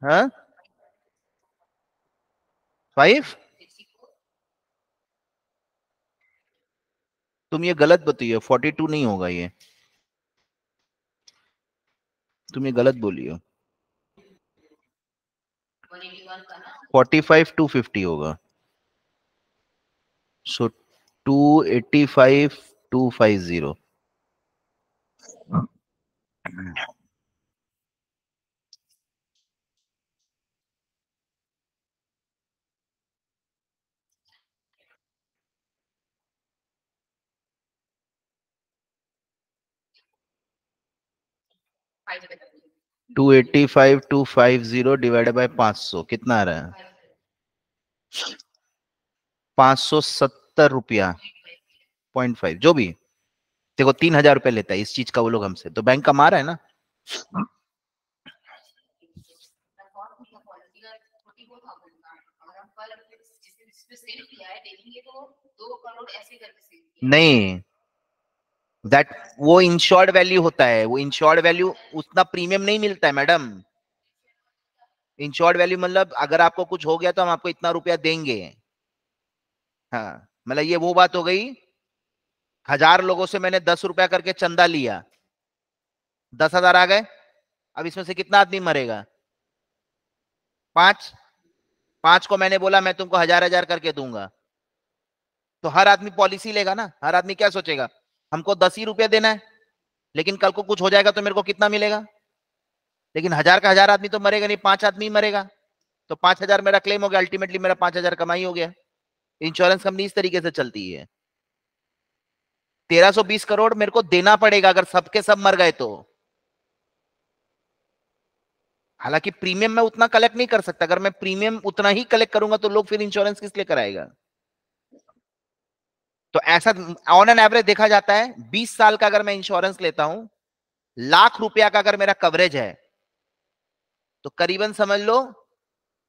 हाँ? फाइव तुम ये गलत बताइए फोर्टी टू नहीं होगा ये। तुम ये गलत बोली हो फोर्टी फाइव टू फिफ्टी होगा। So two eighty five two five zero two eighty five two five zero divide by पाँच सौ कितना आ रहा है? पाँच सौ सत्तर रुपया। पॉइंट फाइव जो भी। देखो, तीन हज़ार रुपया लेता है, इस चीज़ का वो लोग हमसे। तो बैंक का मार है ना? नहीं। दैट वो इंश्योर्ड वैल्यू होता है। वो इंश्योर्ड वैल्यू उतना प्रीमियम नहीं मिलता है मैडम इंश्योर्ड वैल्यू मतलब अगर आपको कुछ हो गया तो हम आपको इतना रुपया देंगे। हाँ मतलब ये वो बात हो गई। हज़ार लोगों से मैंने दस रुपया करके चंदा लिया। दस हज़ार आ गए। अब इसमें से कितना आदमी मरेगा? पाँच। पाँच को मैंने बोला, मैं तुमको हज़ार हज़ार करके दूँगा। तो हर आदमी पॉलिसी लेगा ना? हर आदमी क्या सोचेगा? हमको दस ही रुपया देना है, लेकिन कल को कुछ हो जाएगा तो मेरे को कितना मिलेगा? लेकिन हज़ार का हज़ार आदमी तो मरेगा नहीं, पाँच आदमी मरेगा। तो पाँच हज़ार मेरा क्लेम हो गया अल्टीमेटली मेरा पाँच हज़ार कमाई हो गया। इंश्योरेंस कंपनी इस तरीके से चलती है। तेरह सौ बीस करोड़ मेरे को देना पड़ेगा, अगर सबके सब मर गए तो। हालाँकि प्रीमियम मैं उतना कलेक्ट नहीं कर सकता। अगर मैं प्रीमियम उतना ही कलेक्ट करूँगा तो लोग फिर इंश्योरेंस किस लिए कराएगा? तो ऐसा ऑन एन एवरेज देखा जाता है 20 साल का अगर मैं इंश्योरेंस लेता हूँ, लाख रुपया का अगर मेरा कवरेज है तो करीबन समझ लो,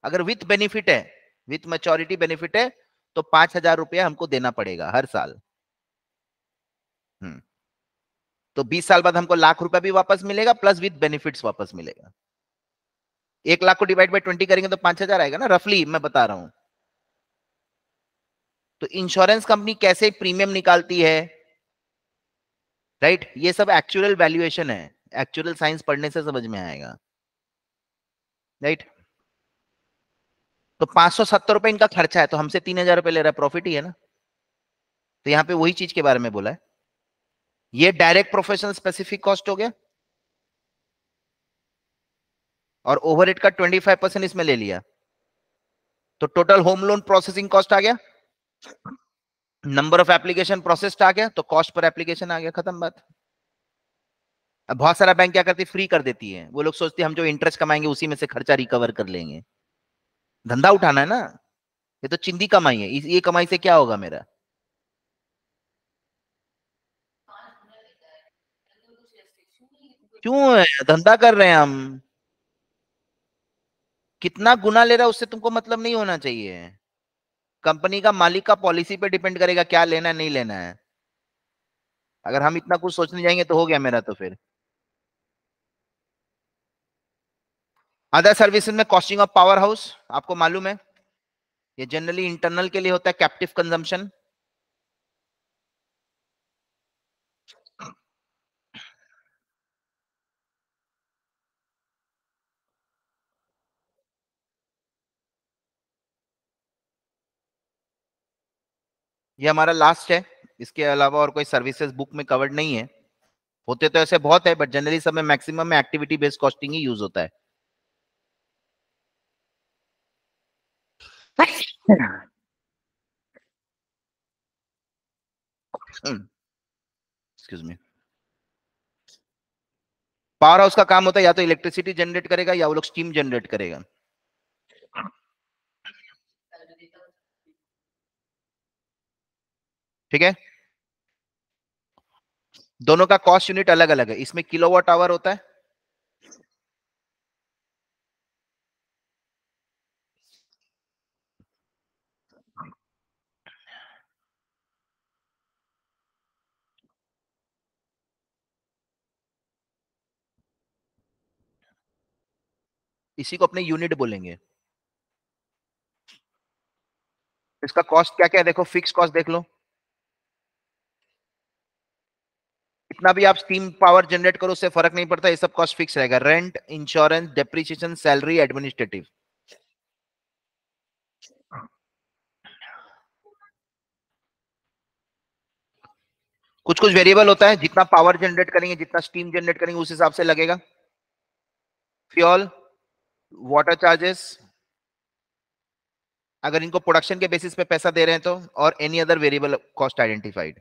अगर विथ बेनिफिट है विथ मेचोरिटी बेनिफिट है तो पाँच हज़ार रुपया हमको देना पड़ेगा हर साल। हम्म। तो बीस साल बाद हमको लाख रुपया भी वापस मिलेगा प्लस विथ बेनिफिट्स वापस मिलेगा। एक लाख को डिवाइड बाई ट्वेंटी करेंगे तो पाँच हज़ार आएगा ना रफली मैं बता रहा हूँ। तो इंश्योरेंस कंपनी कैसे प्रीमियम निकालती है? Right right? ये सब एक्चुअल वैल्यूएशन है। एक्चुअल साइंस पढ़ने से समझ में आएगा। Right right? तो पाँच सौ सत्तर रुपए इनका खर्चा है तो हमसे तीन हज़ार रुपए ले रहा है। प्रॉफिट ही है ना? तो यहाँ पे वही चीज़ के बारे में बोला है। ये डायरेक्ट प्रोफेशनल स्पेसिफिक कॉस्ट हो गया। और ओवरहेड का 25 परसेंट इसमें ले लिया। तो total home loan processing cost आ गया। नंबर ऑफ़ एप्लीकेशन प्रोसेस्ड आ गया तो कॉस्ट पर एप्लीकेशन आ गया, खत्म बात। अब बहुत सारा बैंक क्या करती है? फ्री कर देती है। वो लोग सोचते हम जो इंटरेस्ट कमाएँगे, उसी में से खर्चा रिकवर कर लेंगे। धंधा उठाना है ना? ये तो चिंदी कमाई है। ये कमाई से क्या होगा मेरा? क्यों धंधा कर रहे हैं हम। कितना गुना ले रहा है, उससे तुमको मतलब नहीं होना चाहिए। कंपनी का मालिक का पॉलिसी पे डिपेंड करेगा क्या लेना है, नहीं लेना है। अगर हम इतना कुछ सोचने जाएँगे तो हो गया मेरा तो फिर। अदर सर्विसेज़ में कॉस्टिंग ऑफ़ पावर हाउस आपको मालूम है? ये जनरली इंटरनल के लिए होता है कैप्टिव कंजम्पशन ये हमारा लास्ट है। इसके अलावा और कोई सर्विसेज़ बुक में कवर्ड नहीं है। होते तो ऐसे बहुत है बट जनरली सब में मैक्सिमम में एक्टिविटी बेस्ड कॉस्टिंग ही यूज़ होता है। पावर हाउस का काम होता है, या तो इलेक्ट्रिसिटी जनरेट करेगा, या वो लोग स्टीम जनरेट करेगा। ठीक है? दोनों का कॉस्ट यूनिट अलग अलग है। इसमें किलोवाट आवर होता है। इसी को अपने यूनिट बोलेंगे। इसका कॉस्ट क्या क्या है? देखो फिक्स कॉस्ट देख लो। कितना भी आप स्टीम पावर जनरेट करो, उससे फ़र्क नहीं पड़ता, ये सब कॉस्ट फिक्स रहेगा। Rent insurance depreciation salary administrative कुछ कुछ वेरिएबल होता है, जितना पावर जनरेट करेंगे, जितना स्टीम जनरेट करेंगे, उस हिसाब से लगेगा। फ्यूल वाटर चार्जेस अगर इनको प्रोडक्शन के बेसिस पे पैसा दे रहे हैं तो और any other variable cost identified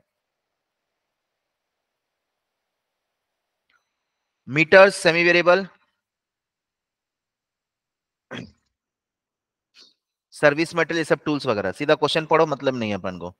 meters semi variable, service ये सब टूल्स वगैरह। सीधा क्वेश्चन पढ़ो मतलब नहीं है अपन को।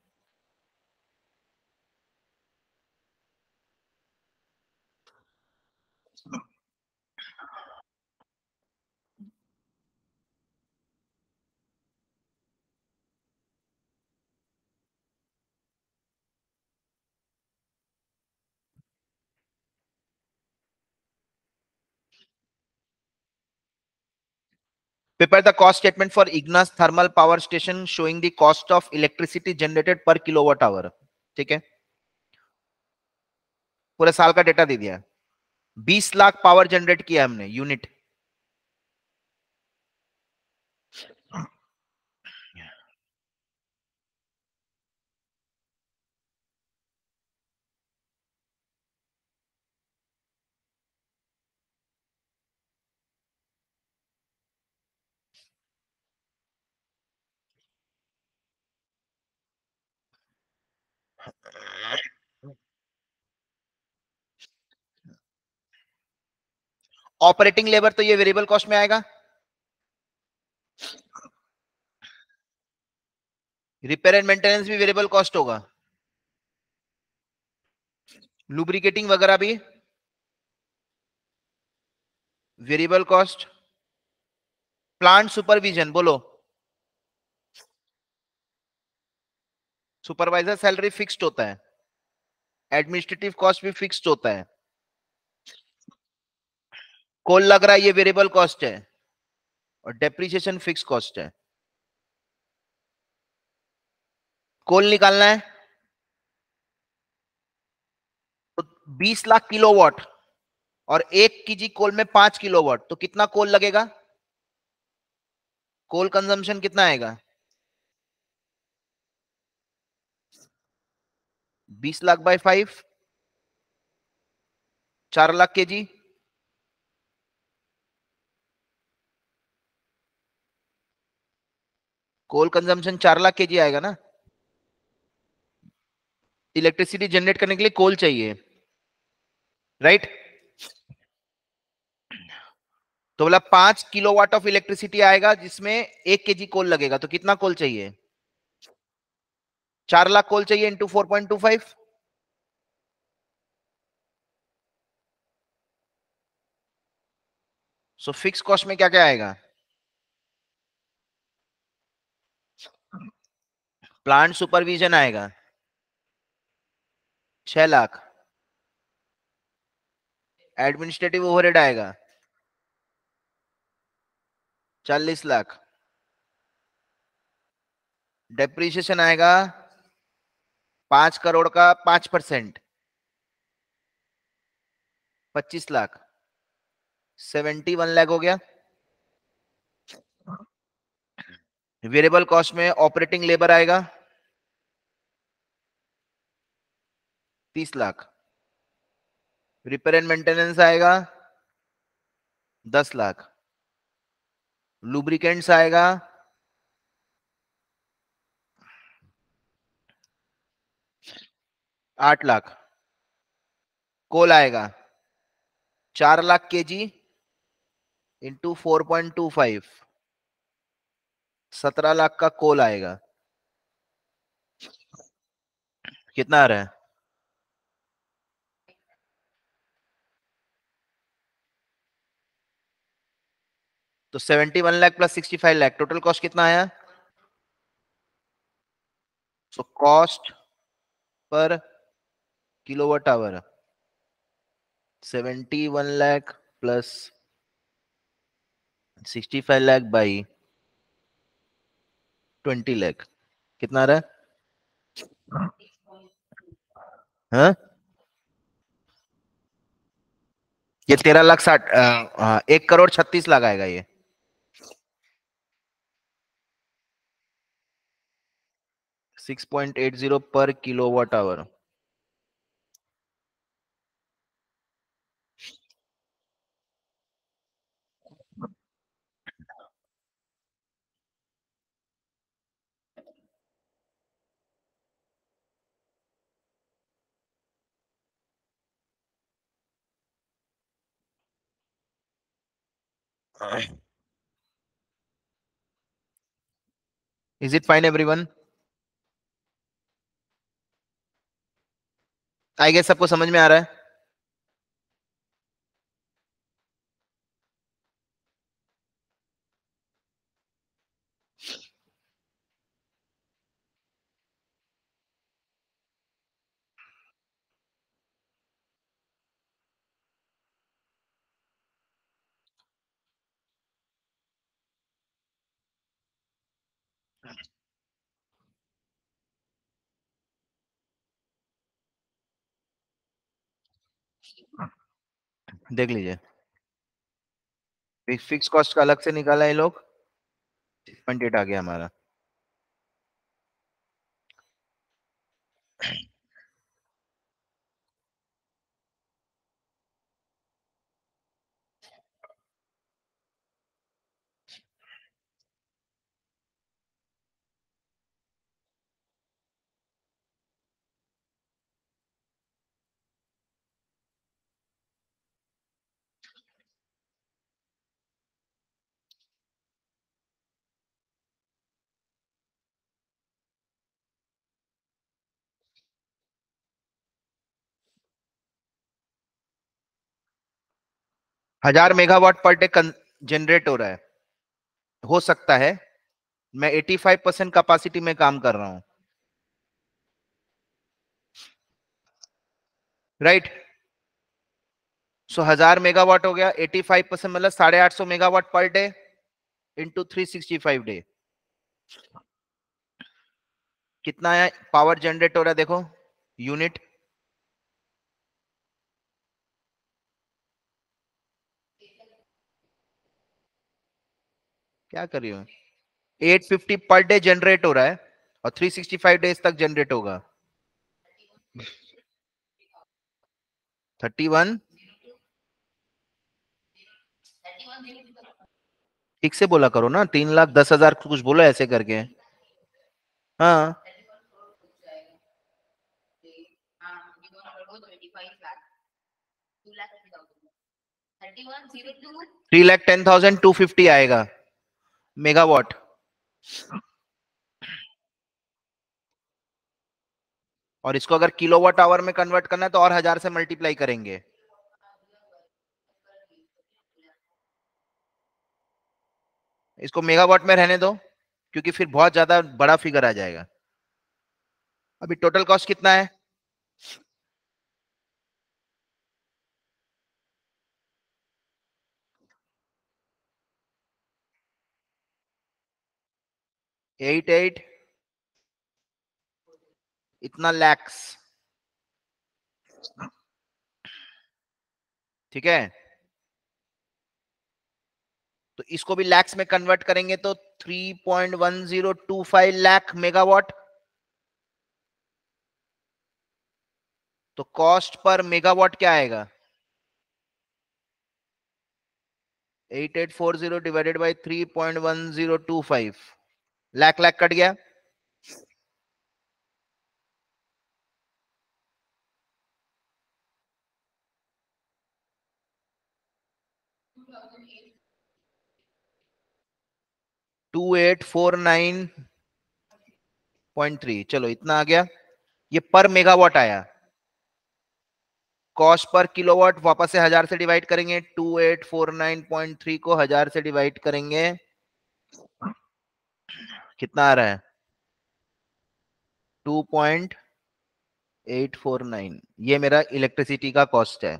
Prepare the cost statement for ignas thermal power station showing the cost of electricity generated per kilowatt hour ठीक है पूरे साल का डेटा दे दिया 20 लाख पावर जनरेट किया हमने यूनिट ऑपरेटिंग लेबर तो ये वेरिएबल कॉस्ट में आएगा। रिपेयर एंड मेंटेनेंस भी वेरिएबल कॉस्ट होगा। लुब्रिकेटिंग वगैरह भी वेरिएबल कॉस्ट। प्लांट सुपरविजन, बोलो। सुपरवाइजर सैलरी फिक्स्ड होता है। एडमिनिस्ट्रेटिव कॉस्ट भी फिक्स्ड होता है। कोल लग रहा है ये वेरिएबल कॉस्ट है? और डेप्रीशिएशन फिक्स कॉस्ट है। कोल निकालना है? तो 20 लाख किलोवाट और एक केजी कोल में पाँच किलोवाट तो कितना कोल लगेगा? कोल कंजम्पशन कितना आएगा? 20 लाख बाय फाइव? चार लाख के जी? कोल कंजम्पशन चार लाख के जी आएगा ना? इलेक्ट्रिसिटी जनरेट करने के लिए कोल चाहिए। राइट? तो बोला पाँच किलोवाट ऑफ़ इलेक्ट्रिसिटी आएगा जिसमें एक के जी कोल लगेगा तो कितना कोल चाहिए? चार लाख कोल चाहिए into four point two five so fix cost में क्या क्या आएगा? प्लांट सुपरविजन आएगा। छह लाख। एडमिनिस्ट्रेटिव ओवरहेड आएगा। चालीस लाख। डेप्रीशिएशन आएगा। पाँच करोड़ का पाँच परसेंट। पच्चीस लाख। सेवेंटी वन लाख हो गया। वेरिएबल कॉस्ट में ऑपरेटिंग लेबर आएगा। तीस लाख। रिपेयर एंड मेंटेनेंस आएगा। दस लाख। लुब्रिकेंट्स आएगा। आठ लाख। कोल आएगा। चार lakh K G into four point two five सत्रह लाख का कोल आएगा। कितना आ रहा है? तो seventy one lakh plus sixty five lakh. Total cost कितना आया? So cost per kilowatt hour? Seventy one lakh plus sixty five lakh by twenty lakh. कितना आ रहा है? हाँ? ये तेरह लाख साठ एक करोड़ छत्तीस लाख आएगा ये। Six point eight zero per kilowatt hour. Is it fine, everyone? I guess सबको समझ में आ रहा है देख लीजिए। फिक्स कॉस्ट का अलग से निकाला है लोग। पॉइंट एट आ गया हमारा। हज़ार मेगावाट पर डे जनरेट हो रहा है। हो सकता है, मैं 85 परसेंट कैपेसिटी में काम कर रहा हूँ। राइट सो हज़ार मेगावाट हो गया 85 परसेंट मतलब साढ़े आठ सौ megawatt per day into three sixty five day. कितना पावर जनरेट हो रहा है, देखो यूनिट क्या कर रही हो? 850 पर डे जनरेट हो रहा है और 365 डेज़ तक जनरेट होगा। 31 ठीक से बोला करो ना, तीन लाख दस हज़ार कुछ बोलो ऐसे करके। हाँ। Three lakh ten thousand two fifty आएगा। मेगावाट? और इसको अगर किलोवाट आवर में कन्वर्ट करना है तो और हज़ार से मल्टीप्लाई करेंगे। इसको मेगावाट में रहने दो, क्योंकि फिर बहुत ज़्यादा बड़ा फिगर आ जाएगा। अभी टोटल कॉस्ट कितना है? एट एट इतना लैक्स ठीक है? तो इसको भी लैक्स में कन्वर्ट करेंगे तो 3.1025 लाख मेगावाट तो कॉस्ट पर मेगावाट क्या आएगा? 8840 divided by 3.1025 lakh lakh cut गया। Two eight four nine point three चलो, इतना आ गया। ये पर मेगावाट आया। कॉस्ट पर किलोवाट वापस से हज़ार से डिवाइड करेंगे। Two eight four nine point three को हज़ार से डिवाइड करेंगे। कितना आ रहा है? Two point eight four nine ये मेरा इलेक्ट्रिसिटी का कॉस्ट है।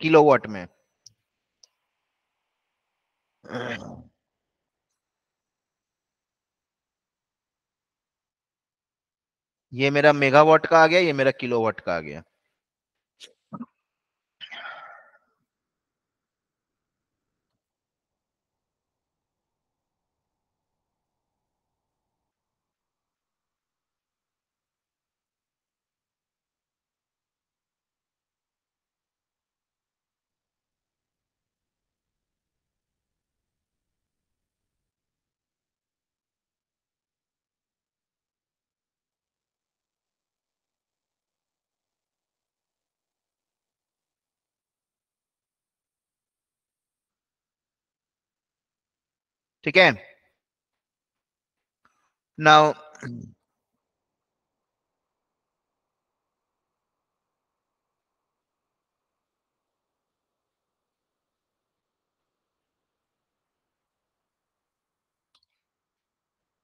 किलोवाट में। ये मेरा मेगावाट का आ गया, ये मेरा किलोवाट का आ गया। ठीक है? नाउ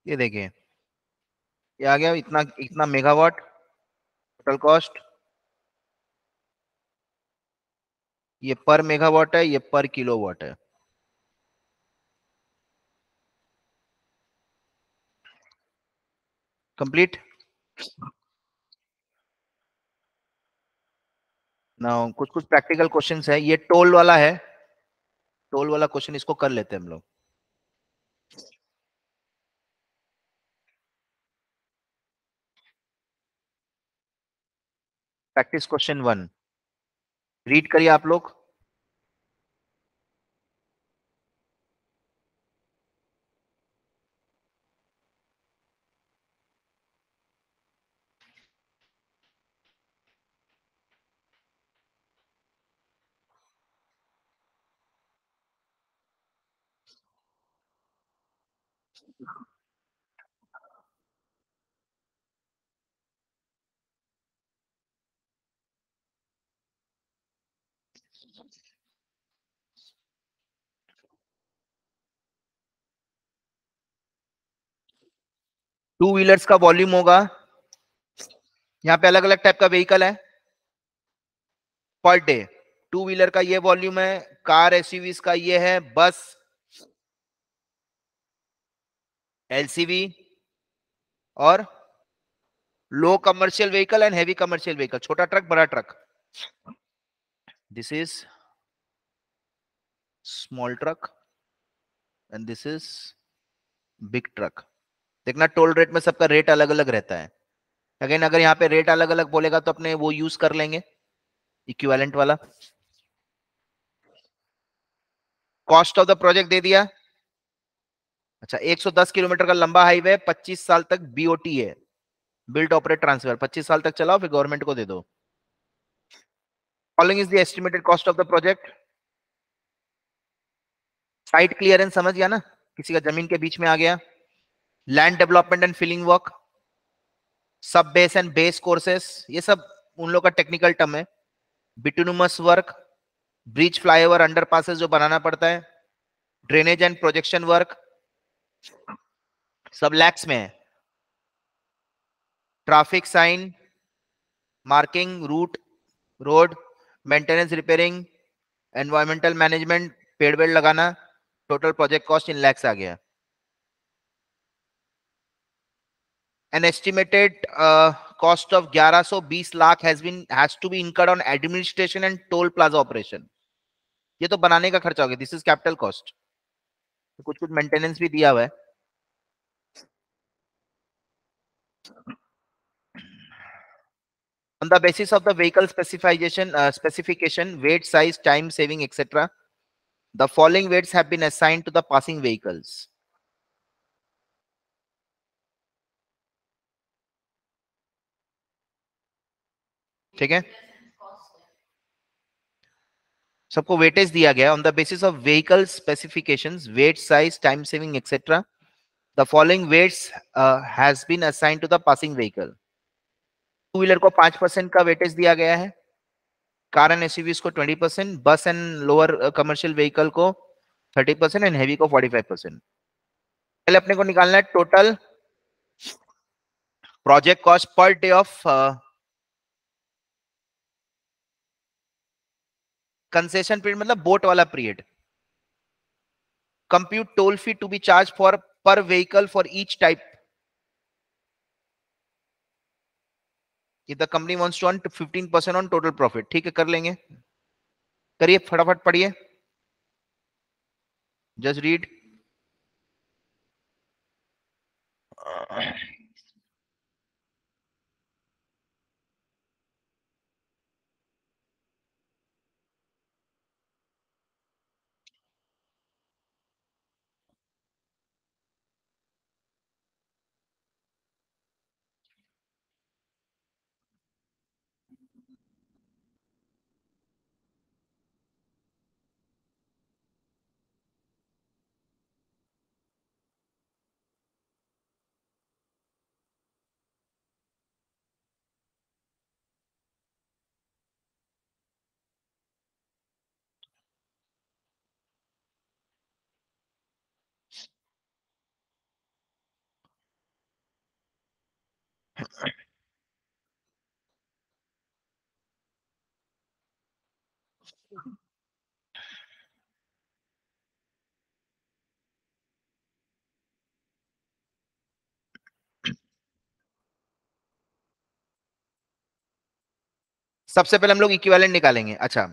ये देखिए, ये आ गया इतना इतना मेगावाट टोटल कॉस्ट ये पर मेगावाट है, ये पर किलोवाट है। कंप्लीट नाउ कुछ कुछ प्रैक्टिकल क्वेश्चंस है। ये टोल वाला है। टोल वाला क्वेश्चन इसको कर लेते हैं हम लोग। प्रैक्टिस क्वेश्चन वन रीड करिए आप लोग। टू व्हीलर्स का वॉल्यूम होगा। यहाँ पे अलग अलग टाइप का व्हीकल है। पर डे टू व्हीलर का ये वॉल्यूम है कार एसयूवीज का ये है बस एलसीवी और low commercial vehicle and heavy commercial vehicle छोटा ट्रक बड़ा truck this is small truck and this is big truck देखना टोल रेट में सबका रेट अलग अलग रहता है। अगेन अगर यहाँ पे रेट अलग अलग बोलेगा तो अपने वो यूज़ कर लेंगे। इक्विवेलेंट वाला। कॉस्ट ऑफ़ द प्रोजेक्ट दे दिया। अच्छा 110 किलोमीटर का लंबा हाईवे 25 साल तक बीओटी है। बिल्ड ऑपरेट ट्रांसफ़र 25 साल तक चलाओ, फिर गवर्नमेंट को दे दो। Following is the estimated cost of the project site clearance समझ गया ना? किसी का ज़मीन के बीच में आ गया। Land development and filling work सब बेस एंड बेस कोर्सेस ये सब उन लोग का टेक्निकल टर्म है। Bituminous work bridge flyover under जो बनाना पड़ता है। ड्रेनेज एंड प्रोजेक्शन वर्क सब लैक्स में है। Traffic sign marking route road maintenance repairing environmental management पेड़ वेड़ लगाना total project cost in lakhs आ गया। An estimated uh, cost of 1120 lakh has been has to be incurred on administration and toll plaza operation ये तो बनाने का खर्चा हो गया। दिस इज़ कैपिटल कॉस्ट कुछ कुछ मेंटेनेंस भी दिया हुआ है on the basis of the vehicle specification uh, specification weight size time saving etc the following weights have been assigned to the passing vehicles ठीक है सबको वेटेज दिया गया on the basis of vehicle specifications weight size time saving etcetera the following weights has been assigned to the passing vehicle two wheeler को पाँच percent का weightage दिया गया है। कार एंड एसयूवीज को twenty percent bus and lower commercial vehicle को thirty percent and heavy को forty five percent पहले अपने को निकालना है। Total project cost per day of concession period मतलब बोट वाला period compute toll fee to be charge for per vehicle for each type if the company wants to earn 15% on total profit, ठीक है, कर लेंगे। करिए, फटाफट पढ़िए। Just read सबसे पहले हम लोग इक्विवेलेंट निकालेंगे। अच्छा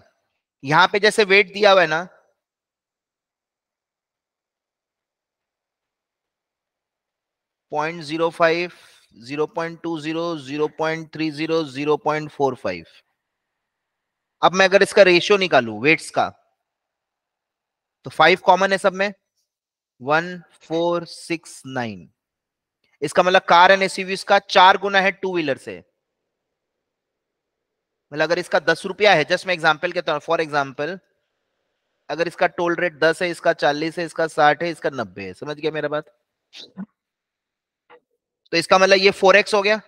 यहाँ पे जैसे वेट दिया हुआ है ना point zero five zero point two zero zero point three zero zero point four five अब मैं अगर इसका रेशियो निकालू वेट्स का तो फाइव कॉमन है सब में? वन फोर सिक्स नाइन इसका मतलब कार एंड एसयूवीज का चार गुना है टू व्हीलर से। मतलब अगर इसका दस रुपया है जस्ट मैं एग्ज़ाम्पल के तौर फॉर एग्ज़ाम्पल अगर इसका टोल रेट दस है, इसका चालीस है, इसका साठ है, इसका नब्बे है, समझ गया मेरा बात? तो इसका मतलब ये फोर एक्स हो गया।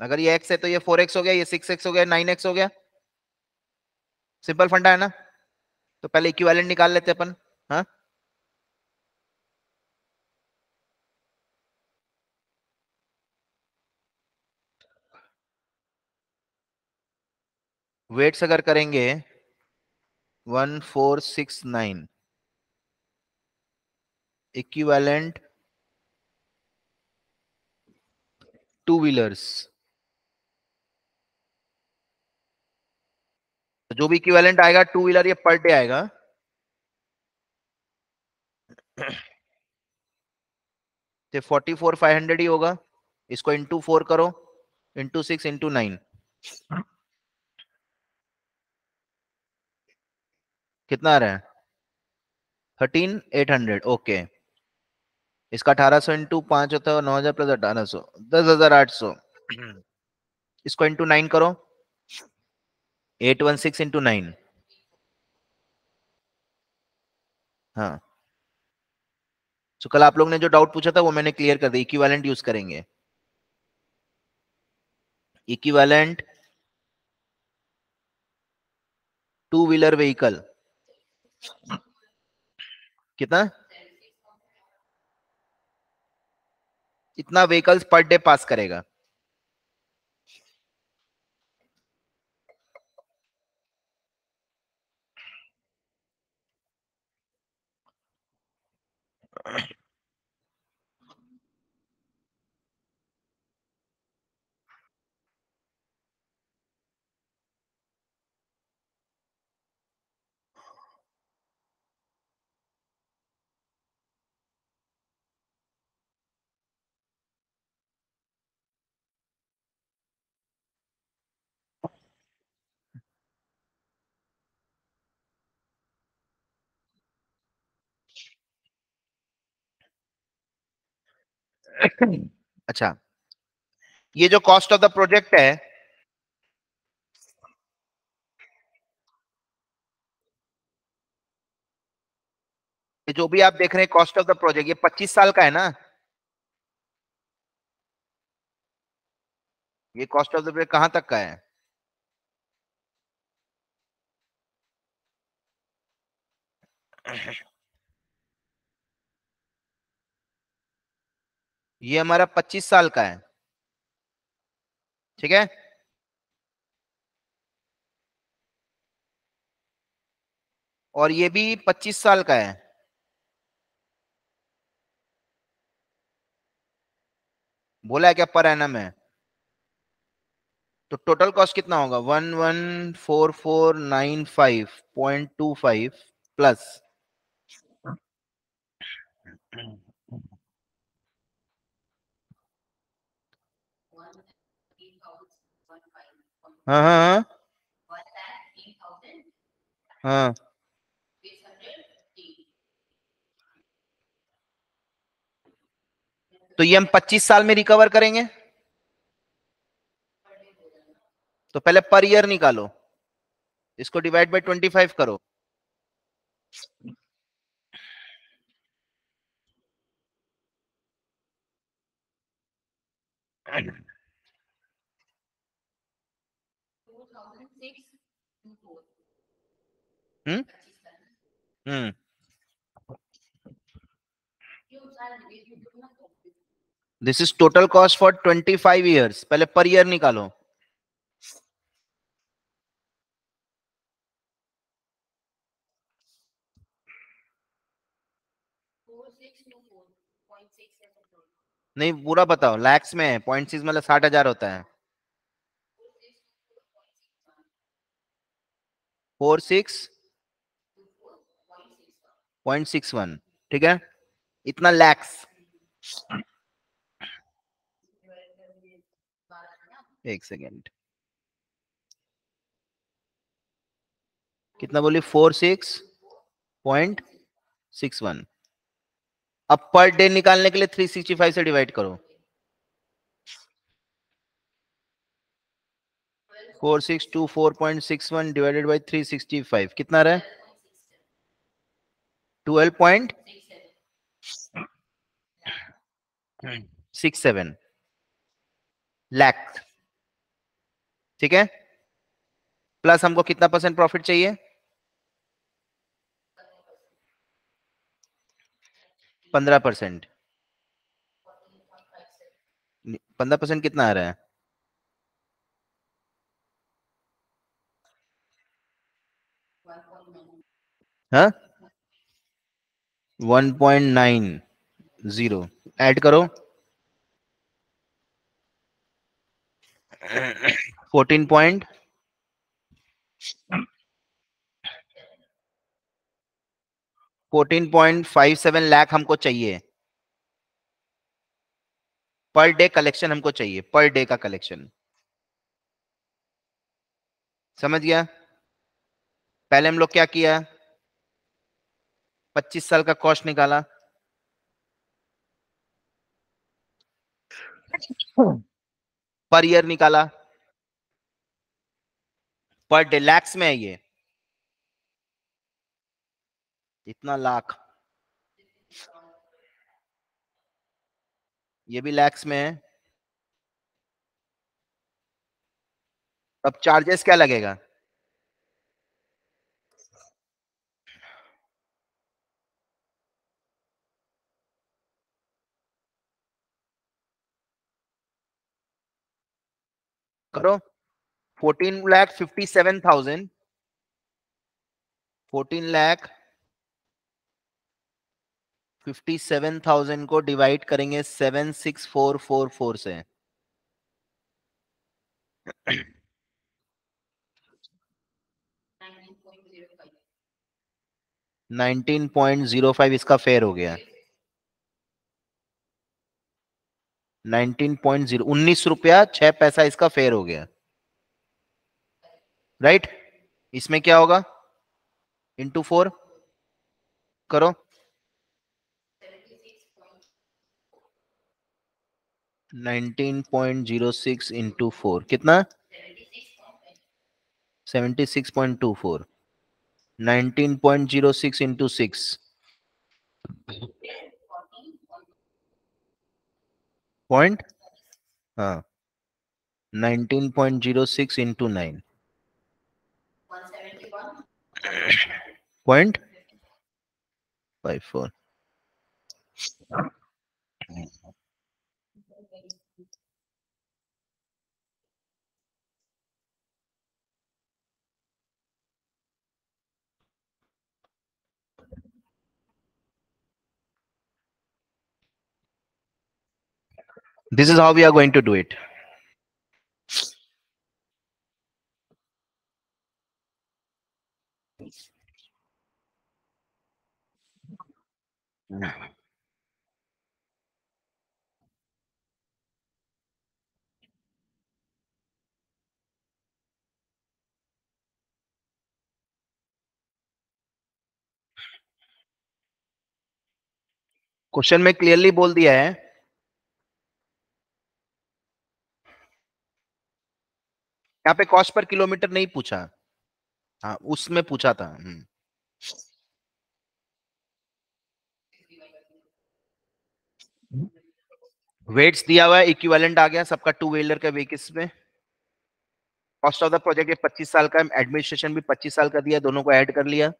अगर ये एक्स है तो ये फोर एक्स हो गया, ये सिक्स एक्स हो गया नाइन एक्स हो गया। सिंपल फंडा है ना? तो पहले इक्विवेलेंट निकाल लेते अपन हाँ? वेट्स अगर करेंगे one four six nine equivalent two wheelers. जो भी इक्विवेलेंट आएगा, टू व्हीलर ये पर डे आएगा। फोर्टी फोर, फाइव हंड्रेड ही होगा। इसको इंटू फोर करो इंटू सिक्स इंटू नाइन कितना आ रहा है? थर्टीन एट हंड्रेड ओके इसका अठारह सौ इंटू पाँच होता है, नौ हज़ार प्लस अठारह सौ, दस हज़ार आठ सौ। इसको इंटू नाइन करो। Eight one six into nine. हाँ। तो कल आप लोग ने जो डाउट पूछा था, वो मैंने क्लियर कर दिया इक्विवेलेंट यूज़ करेंगे। इक्विवेलेंट टू व्हीलर व्हीकल कितना? इतना व्हीकल्स पर डे पास करेगा। अच्छा। ये जो कॉस्ट ऑफ़ द प्रोजेक्ट है जो भी आप देख रहे हैं कॉस्ट ऑफ़ द प्रोजेक्ट ये 25 साल का है ना? ये कॉस्ट ऑफ़ द प्रोजेक्ट कहाँ तक का है? ये हमारा 25 साल का है। ठीक है? और ये भी 25 साल का है। बोला है क्या पर एनम है? तो टोटल कॉस्ट कितना होगा? One one four four nine five point two five plus. हाँ हाँ हाँ। हाँ। तो ये हम 25 साल में रिकवर करेंगे? तो पहले पर ईयर निकालो। इसको डिवाइड बाय 25 करो। Hmm hmm this is total cost for 25 years पहले पर ईयर निकालो। नहीं, पूरा बताओ। लैक्स में पॉइंट सिक्स मतलब साठ हज़ार होता है। Four six point six one, ठीक है? इतना लैक्स एक सेकेंड कितना बोली? Four six point six one. अब पर डे निकालने के लिए 365 से डिवाइड करो। Four six two four point six one divided by three sixty five कितना रहा twelve point six seven lakh. ठीक है? प्लस हमको कितना परसेंट प्रॉफिट चाहिए? पंद्रह परसेंट पंद्रह परसेंट कितना आ रहा है? हाँ? One point nine zero add करो। Fourteen point fourteen point five seven lakh हमको चाहिए। पर डे कलेक्शन हमको चाहिए। पर डे का कलेक्शन समझ गया? पहले हम लोग क्या किया? 25 साल का कॉस्ट निकाला। पर ईयर निकाला। पर डे लैक्स में है ये। इतना लाख। ये भी लैक्स में है। अब चार्जेस क्या लगेगा? करो। Fourteen lakh fifty seven thousand fourteen lakh fifty seven thousand को डिवाइड करेंगे seven six four four four से। नाइनटीन पॉइंट ज़ीरो फाइव इसका फेयर हो गया। नाइनटीन पॉइंट ज़ीरो, उन्नीस रुपया, छह पैसा इसका फेयर हो गया। Right right? इसमें क्या होगा? इंटू फोर करो। Nineteen point zero six into four कितना? Seventy six point two four. Nineteen point zero six into six point? हाँ। Nineteen point zero six into nine point? Five four. This is how we are going to do it. Question में clearly बोल दिया है यहाँ पे cost per kilometre नहीं पूछा। हाँ उसमें पूछा था वेट्स हम्म। दिया हुआ है इक्विवेलेंट आ गया सबका टू व्हीलर का व्हीकल्स में। कॉस्ट ऑफ़ द प्रोजेक्ट ये 25 साल का एडमिनिस्ट्रेशन भी 25 साल का दिया, दोनों को ऐड कर लिया।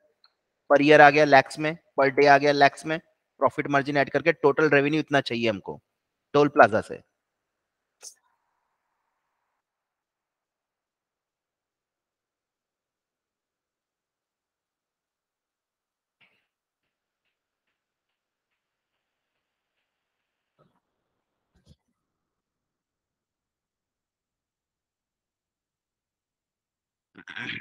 पर ईयर आ गया लैक्स में पर डे आ गया लैक्स में। प्रॉफिट मार्जिन ऐड करके टोटल रेवेन्यू इतना चाहिए हमको टोल प्लाजा से। Mm-hmm.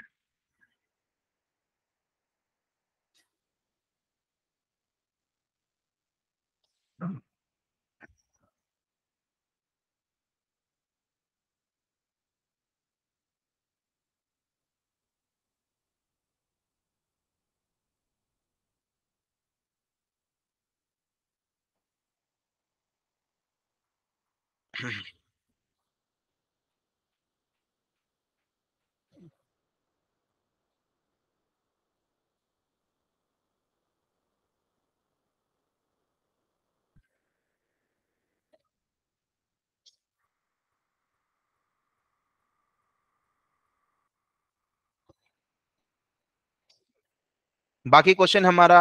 (laughs) बाकी क्वेश्चन हमारा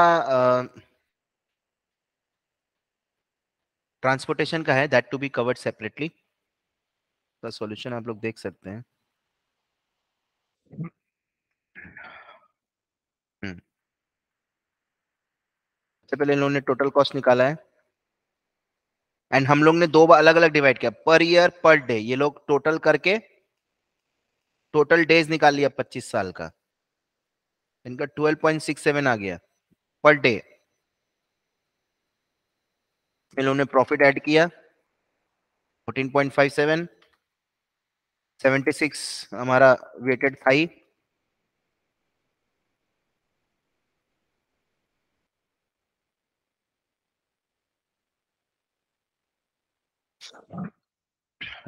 ट्रांसपोर्टेशन uh, का है that to be covered separately का सॉल्यूशन आप लोग देख सकते हैं। हम्म। सबसे पहले इन्होंने टोटल कॉस्ट निकाला है। एंड हम लोग ने दो बार अलग अलग डिवाइड किया। पर ईयर पर डे ये लोग टोटल करके टोटल डेज़ निकाल लिया 25 साल का। इनका 12.67 आ गया पर डे इन्होंने प्रॉफिट ऐड किया 14.57 76 हमारा weighted Thai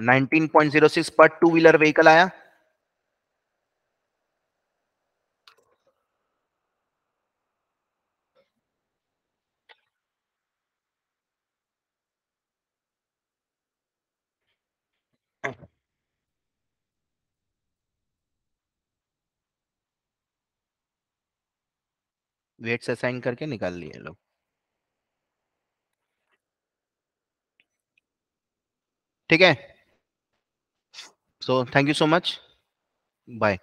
nineteen point zero six per two wheeler vehicle आया। वेट से असाइन करके निकाल लिए लोग। ठीक है? So thank you so much bye